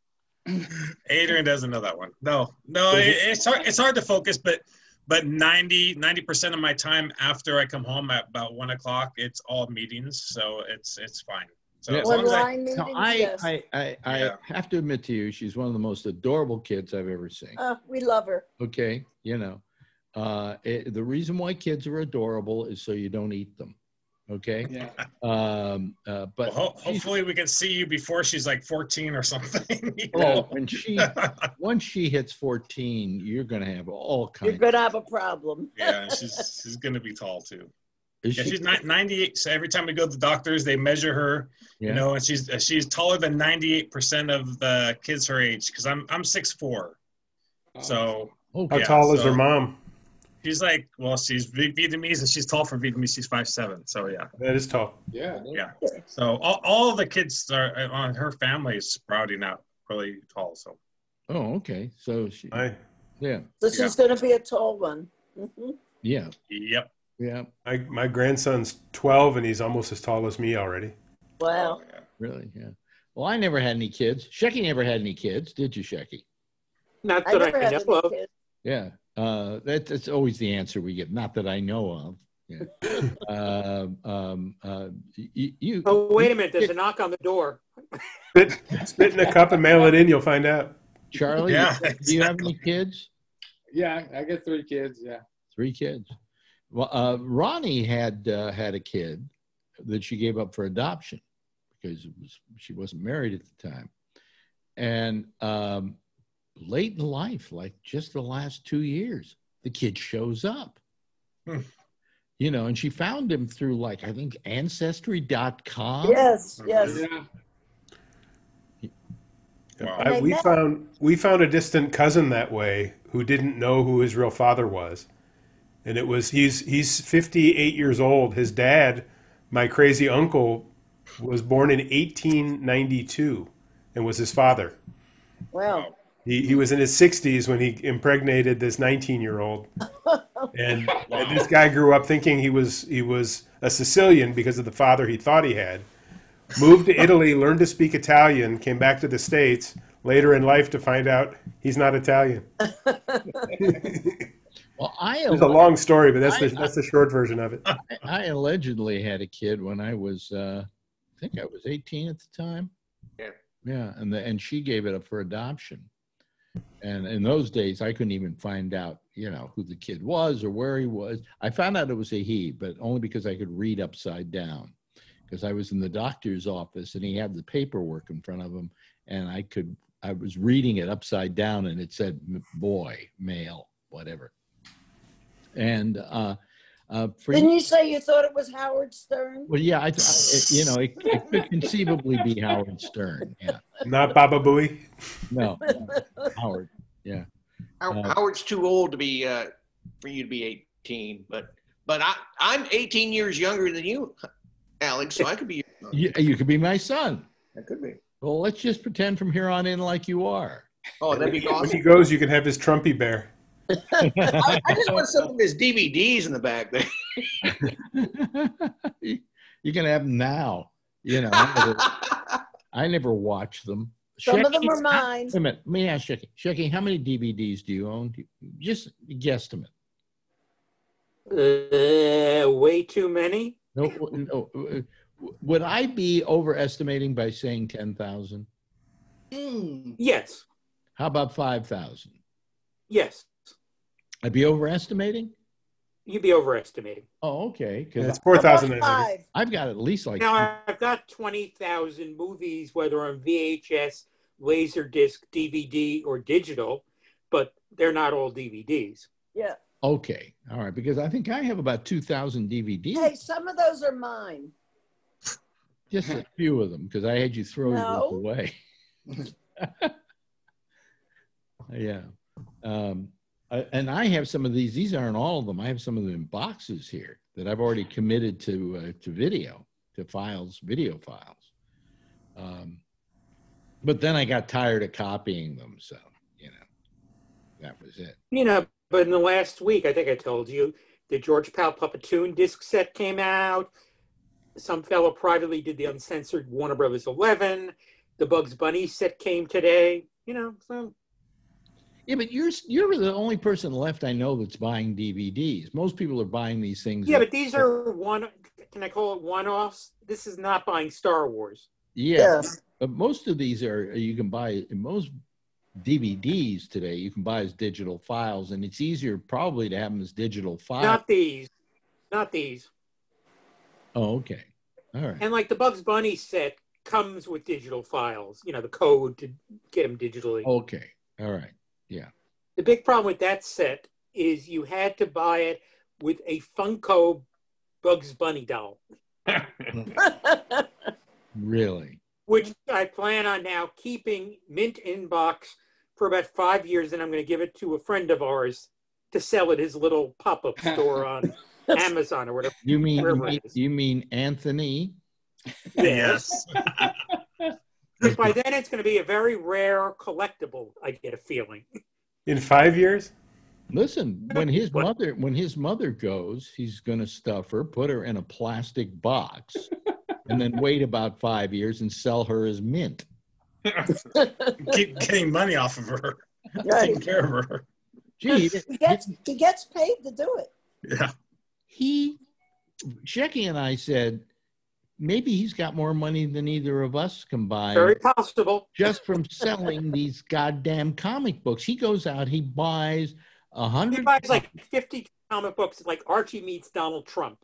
Adrian doesn't know that one. No, no, it, it's hard. It's hard to focus, but but 90 percent of my time after I come home at about one o'clock, it's all meetings, so it's it's fine. So Yeah. as long as I, Online meetings, No, I, yes. I, I, I Yeah. have to admit to you, she's one of the most adorable kids I've ever seen. Uh, we love her. Okay, you know, uh, it, the reason why kids are adorable is so you don't eat them. Okay, Yeah. um, uh, but well, ho- hopefully we can see you before she's like 14 or something. you oh, know? when she once she hits fourteen, you're gonna have all You're kinds. going to have a problem. yeah, she's she's gonna be tall too. Is Yeah, she? she's ni- 98. So every time we go to the doctors, they measure her, Yeah. you know, and she's uh, she's taller than 98% of the kids her age because I'm I'm 6'4. So How Okay. Yeah, tall is so- her mom? she's like, well, she's Vietnamese and she's tall for Vietnamese. She's 5'7. So yeah. That is tall. Yeah. Yeah. So all, all the kids are uh, on her family is sprouting out really tall. So Oh, okay. So she, I, yeah, So she's going to be a tall one. hmm yeah, yep. Yeah, my, my grandson's 12 and he's almost as tall as me already. Wow. Oh, yeah. really, yeah. Well, I never had any kids. Shecky never had any kids, did you, Shecky? Not I that never I, know any of. kids. Yeah, uh, that, that's always the answer we get. Not that I know of. Yeah. um, um, uh, you, you. Oh, wait a minute. There's a knock on the door. Spit, spit in a cup and mail it in, you'll find out. Charlie. Yeah, Do you have any kids? Yeah, I got three kids. Yeah. Three kids. Well, uh, Ronnie had uh, had a kid that she gave up for adoption because it was she wasn't married at the time, and um, late in life, like just the last two years, the kid shows up. Hmm. You know, and she found him through like I think Ancestry.com. Yes, yes. Yeah. Wow. I, we found we found a distant cousin that way who didn't know who his real father was, and it was he's he's 58 years old. His dad, my crazy uncle, was born in 1892, and was his father. Wow. He, he was in his 60s when he impregnated this 19 year old, and, and this guy grew up thinking he was he was a Sicilian because of the father he thought he had. Moved to Italy, learned to speak Italian, came back to the states later in life to find out he's not Italian. Well, I It's a long story, but that's the that's the short version of it. I allegedly had a kid when I was, uh, I think I was 18 at the time. Yeah. Yeah, and the, and she gave it up for adoption. And in those days, I couldn't even find out, you know, who the kid was or where he was. I found out it was a he, but only because I could read upside down. Because I was in the doctor's office and he had the paperwork in front of him, and I could, I was reading it upside down, and it said boy, male, whatever. And uh, uh, for Didn't you say you thought it was Howard Stern? well, yeah, I, I it- you know, it, it could conceivably be Howard Stern. Yeah, Not Baba Booey. no, no, Howard. How- Uh, Howard's too old to be uh, for you to be 18, but but I I'm 18 years younger than you, Alex. So I could be. You, you could be my son. That could be. Well, let's just pretend from here on in like you are. Oh, that'd be awesome. When he goes, you can have his Trumpy bear. I, I just want some of his DVDs in the back there. you, you can have them now. You know, I never, I never watch them. Some of them Shecky, are mine. Wait a minute. Let me ask Shecky. Shecky, how many DVDs do you own? Do you- Just guesstimate. Uh, way too many. No, no. Would I be overestimating by saying 10,000? Hmm. Yes. How about 5,000? Yes. I'd be overestimating? You'd be overestimating. Oh, okay. Because it's four thousand nine hundred. Five. I've got at least like Now I've got twenty thousand movies, whether on VHS, Laserdisc, DVD, or digital, but they're not all DVDs. Yeah. okay, all right. Because I think I have about two thousand DVDs, Hey, some of those are mine. just a few of them, because I had you throw yours No. away. yeah, um, I- and I have some of these. These aren't all of them. I have some of them in boxes here that I've already committed to uh, to video, to files, video files. Um, but then I got tired of copying them, so you know, that was it. You know, but in the last week, I think I told you, the George Pal Puppetoon disc set came out. Some fellow privately did the uncensored Warner Brothers 11. The Bugs Bunny set came today. You know, so Yeah, but you're you're the only person left I know that's buying DVDs. Most people are buying these things. yeah, but these are one. Can I call it one-offs? This is not buying Star Wars. yeah, Yes. but most of these are you can buy most DVDs today. You can buy as digital files, and it's easier probably to have them as digital files. Not these. Not these. oh, okay, all right. And like the Bugs Bunny set comes with digital files. You know, the code to get them digitally. Okay, all right. The big problem with that set is you had to buy it with a Funko Bugs Bunny doll, Really? which I plan on now keeping mint in box for about five years, and I'm going to give it to a friend of ours to sell at his little pop-up store on Amazon or whatever. You mean, you mean, you mean Anthony? Yes. Because by then it's going to be a very rare collectible. I get a feeling. In five years? Listen, when his What? mother when his mother goes, he's going to stuff her, put her in a plastic box, and then wait about five years and sell her as mint. Keep getting money off of her. Right. Taking care of her. Gee, He gets he gets paid to do it. Yeah. he, Shecky and I said, maybe he's got more money than either of us combined. Very possible. just from selling these goddamn comic books. He goes out, he buys a hundred. He buys like 50 comic books, like Archie meets Donald Trump.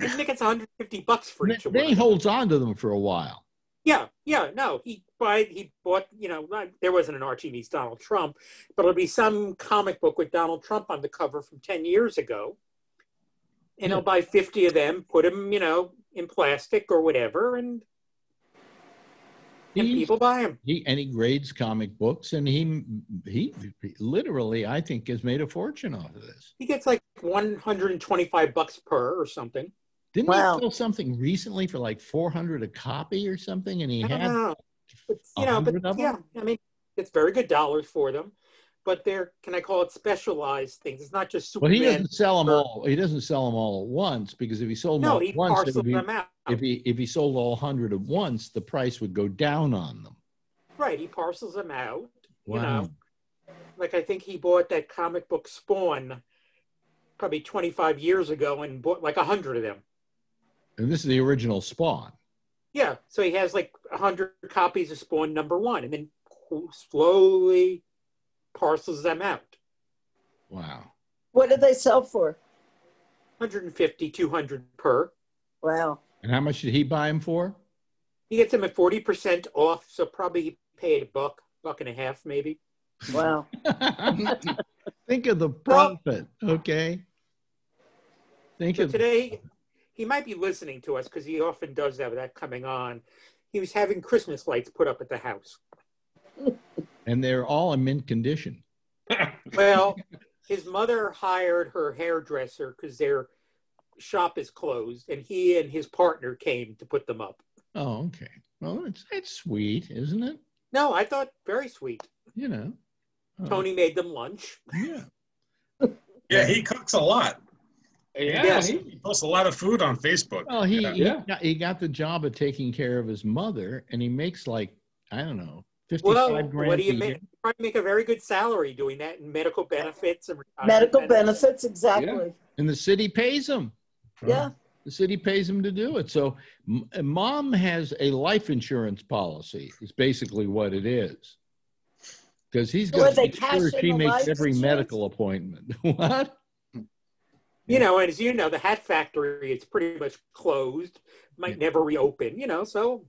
I think it's 150 bucks for each of Then he holds on to them for a while. Yeah, yeah, no, he buy he bought, you know, not- there wasn't an Archie meets Donald Trump, but it'll be some comic book with Donald Trump on the cover from 10 years ago. And he'll buy 50 of them, put them, you know, in plastic or whatever, and, and He, people buy them. he and he grades comic books, and he he literally, I think, has made a fortune off of this. He gets like 125 bucks per or something. Didn't Wow. he sell something recently for like four hundred a copy or something? And he I don't had know. But, you know, but yeah. I mean, it's very good dollars for them, but they're, can I call it specialized things? It's not just Superman. Well, he doesn't sell them all. He doesn't sell them all at once because if he sold them No, all he once, it parcels be, them out. if he if he sold all hundred at once, the price would go down on them. Right, he parcels them out. You Wow. know, like I think he bought that comic book Spawn probably 25 years ago and bought like a hundred of them. And this is the original Spawn. Yeah, so he has like a hundred copies of Spawn number one, and then slowly parcels them out. Wow. What do they sell for? 150, 200 per. Wow. And how much did he buy them for? He gets them at 40% off, so probably he paid a buck, buck and a half maybe. Wow. Think of the profit, okay? Think So of today, he might be listening to us because he often does that with that coming on. He was having Christmas lights put up at the house. and they're all in mint condition. Well, his mother hired her hairdresser because their shop is closed, and he and his partner came to put them up. Oh, okay. Well, it's it's sweet, isn't it? No, I thought very sweet. You know. Oh, Tony made them lunch. Yeah. Yeah, he cooks a lot. Yeah, Yes. he- He posts a lot of food on Facebook. Well, he Yeah. he, Yeah. got, he got the job of taking care of his mother, and he makes like I don't know, fifty-five Well, grand. what do you a year. make? Probably make a very good salary doing that, and medical benefits and retirement Medical benefits, exactly. And the city pays him. Yeah. The city pays him to do it. So, m- mom has a life insurance policy. Is basically what it is. Because he's Where got to make sure she makes every insurance? medical appointment. what? You know, and as you know, the hat factory it's pretty much closed, might never reopen. You know, so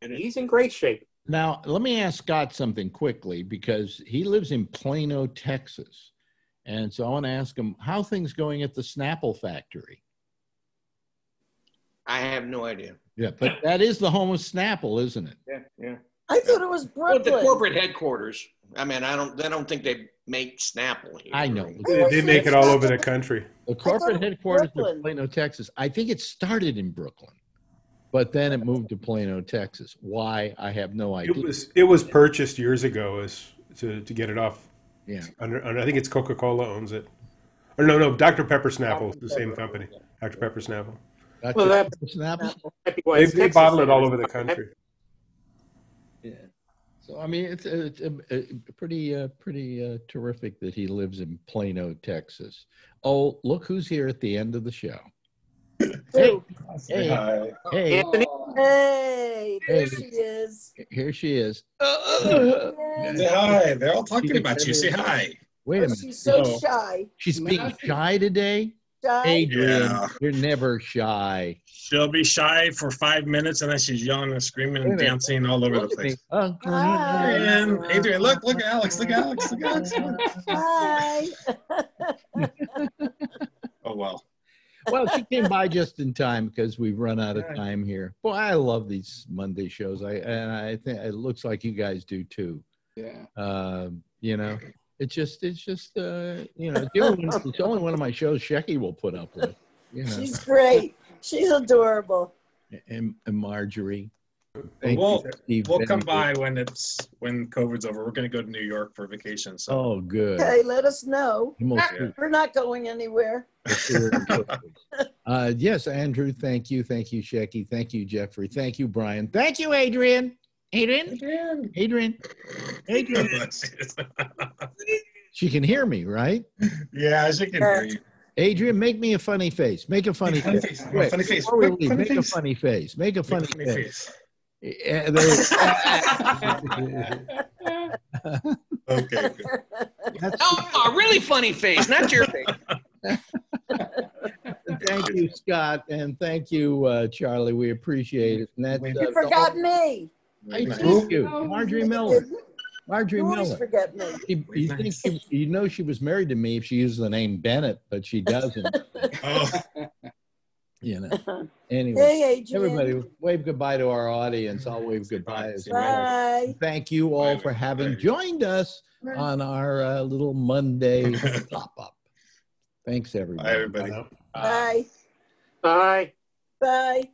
and he's in great shape. Now, let me ask Scott something quickly because he lives in Plano, Texas. And so I want to ask him how things going at the Snapple factory. I have no idea. Yeah, but that is the home of Snapple, isn't it? Yeah, yeah. I thought it was Well, the corporate headquarters. I mean, I don't. I don't think they make Snapple here. I know. They, they make it all over the country. The corporate headquarters Brooklyn. of Plano, Texas. I think it started in Brooklyn, but then it moved to Plano, Texas. Why? I have no It idea. was it was purchased years ago as to, to get it off. Yeah. Under, under I think it's Coca Cola owns it. Or no, no, Dr Pepper Snapple, is the same company. Dr Pepper Snapple. That's Well, it. that- Snapple. Might They, they bottle it all over the country. Yeah. So I mean, it's, it's a, a pretty uh, pretty uh, terrific that he lives in Plano, Texas. Oh, look who's here at the end of the show. Hey, hey, Hi. hey, Anthony, Hey, there Hey. she is. here she is. Yay. Say hi. They're all talking about you. Say hi. Wait a Oh, minute. she's so Hello. shy. She's being shy today. Shy. Adrian, Yeah. you're never shy. She'll be shy for five minutes and then she's yelling and screaming and dancing all over the Look at place. Oh, Hi. Adrian, Adrian, look, look at Alex, look at Alex, look at Alex. Hi. Well. She came by just in time because we've run out of time here. Boy, I love these Monday shows. I and I think it looks like you guys do too. Yeah. Um, you know, it's just it's just uh, you know, it's the only, one, it's only one of my shows Shecky will put up with. You know, She's great. She's adorable. and, and Marjorie. Thank We'll, you, we'll come by when it's when COVID's over. We're gonna go to New York for vacation. So Oh, good. Okay, let us know. Yeah. We're not going anywhere. Uh, yes, Andrew, thank you. Thank you, Shecky. Thank you, Jeffrey. Thank you, Brian. Thank you, Adrian. Adrian? Adrian? Adrian. Adrian. She can hear me, right? yeah, she can hear you. Adrian, make me a funny face. Make a funny Funny face. face. Quick, Funny face. before we leave, funny make a funny face. Make a funny, Funny face. face. Yeah, there- Okay. that's- Oh, a really funny face, not your face. thank you, Scott, and thank you, uh, Charlie. We appreciate it. And that's, We- uh, You forgot me. I Nice. thank you, Marjorie Miller. Marjorie You always Miller. forget me. You, you think she, you know she was married to me if she used the name Bennett, but she doesn't. Oh, you know. Anyway, Hey, Adrian. everybody, wave goodbye to our audience. I'll wave goodbye as well. Bye. Thank you all Bye, for having bye. joined us on our uh, little Monday pop up. Thanks, everybody. Bye, everybody. Bye. Bye. Bye.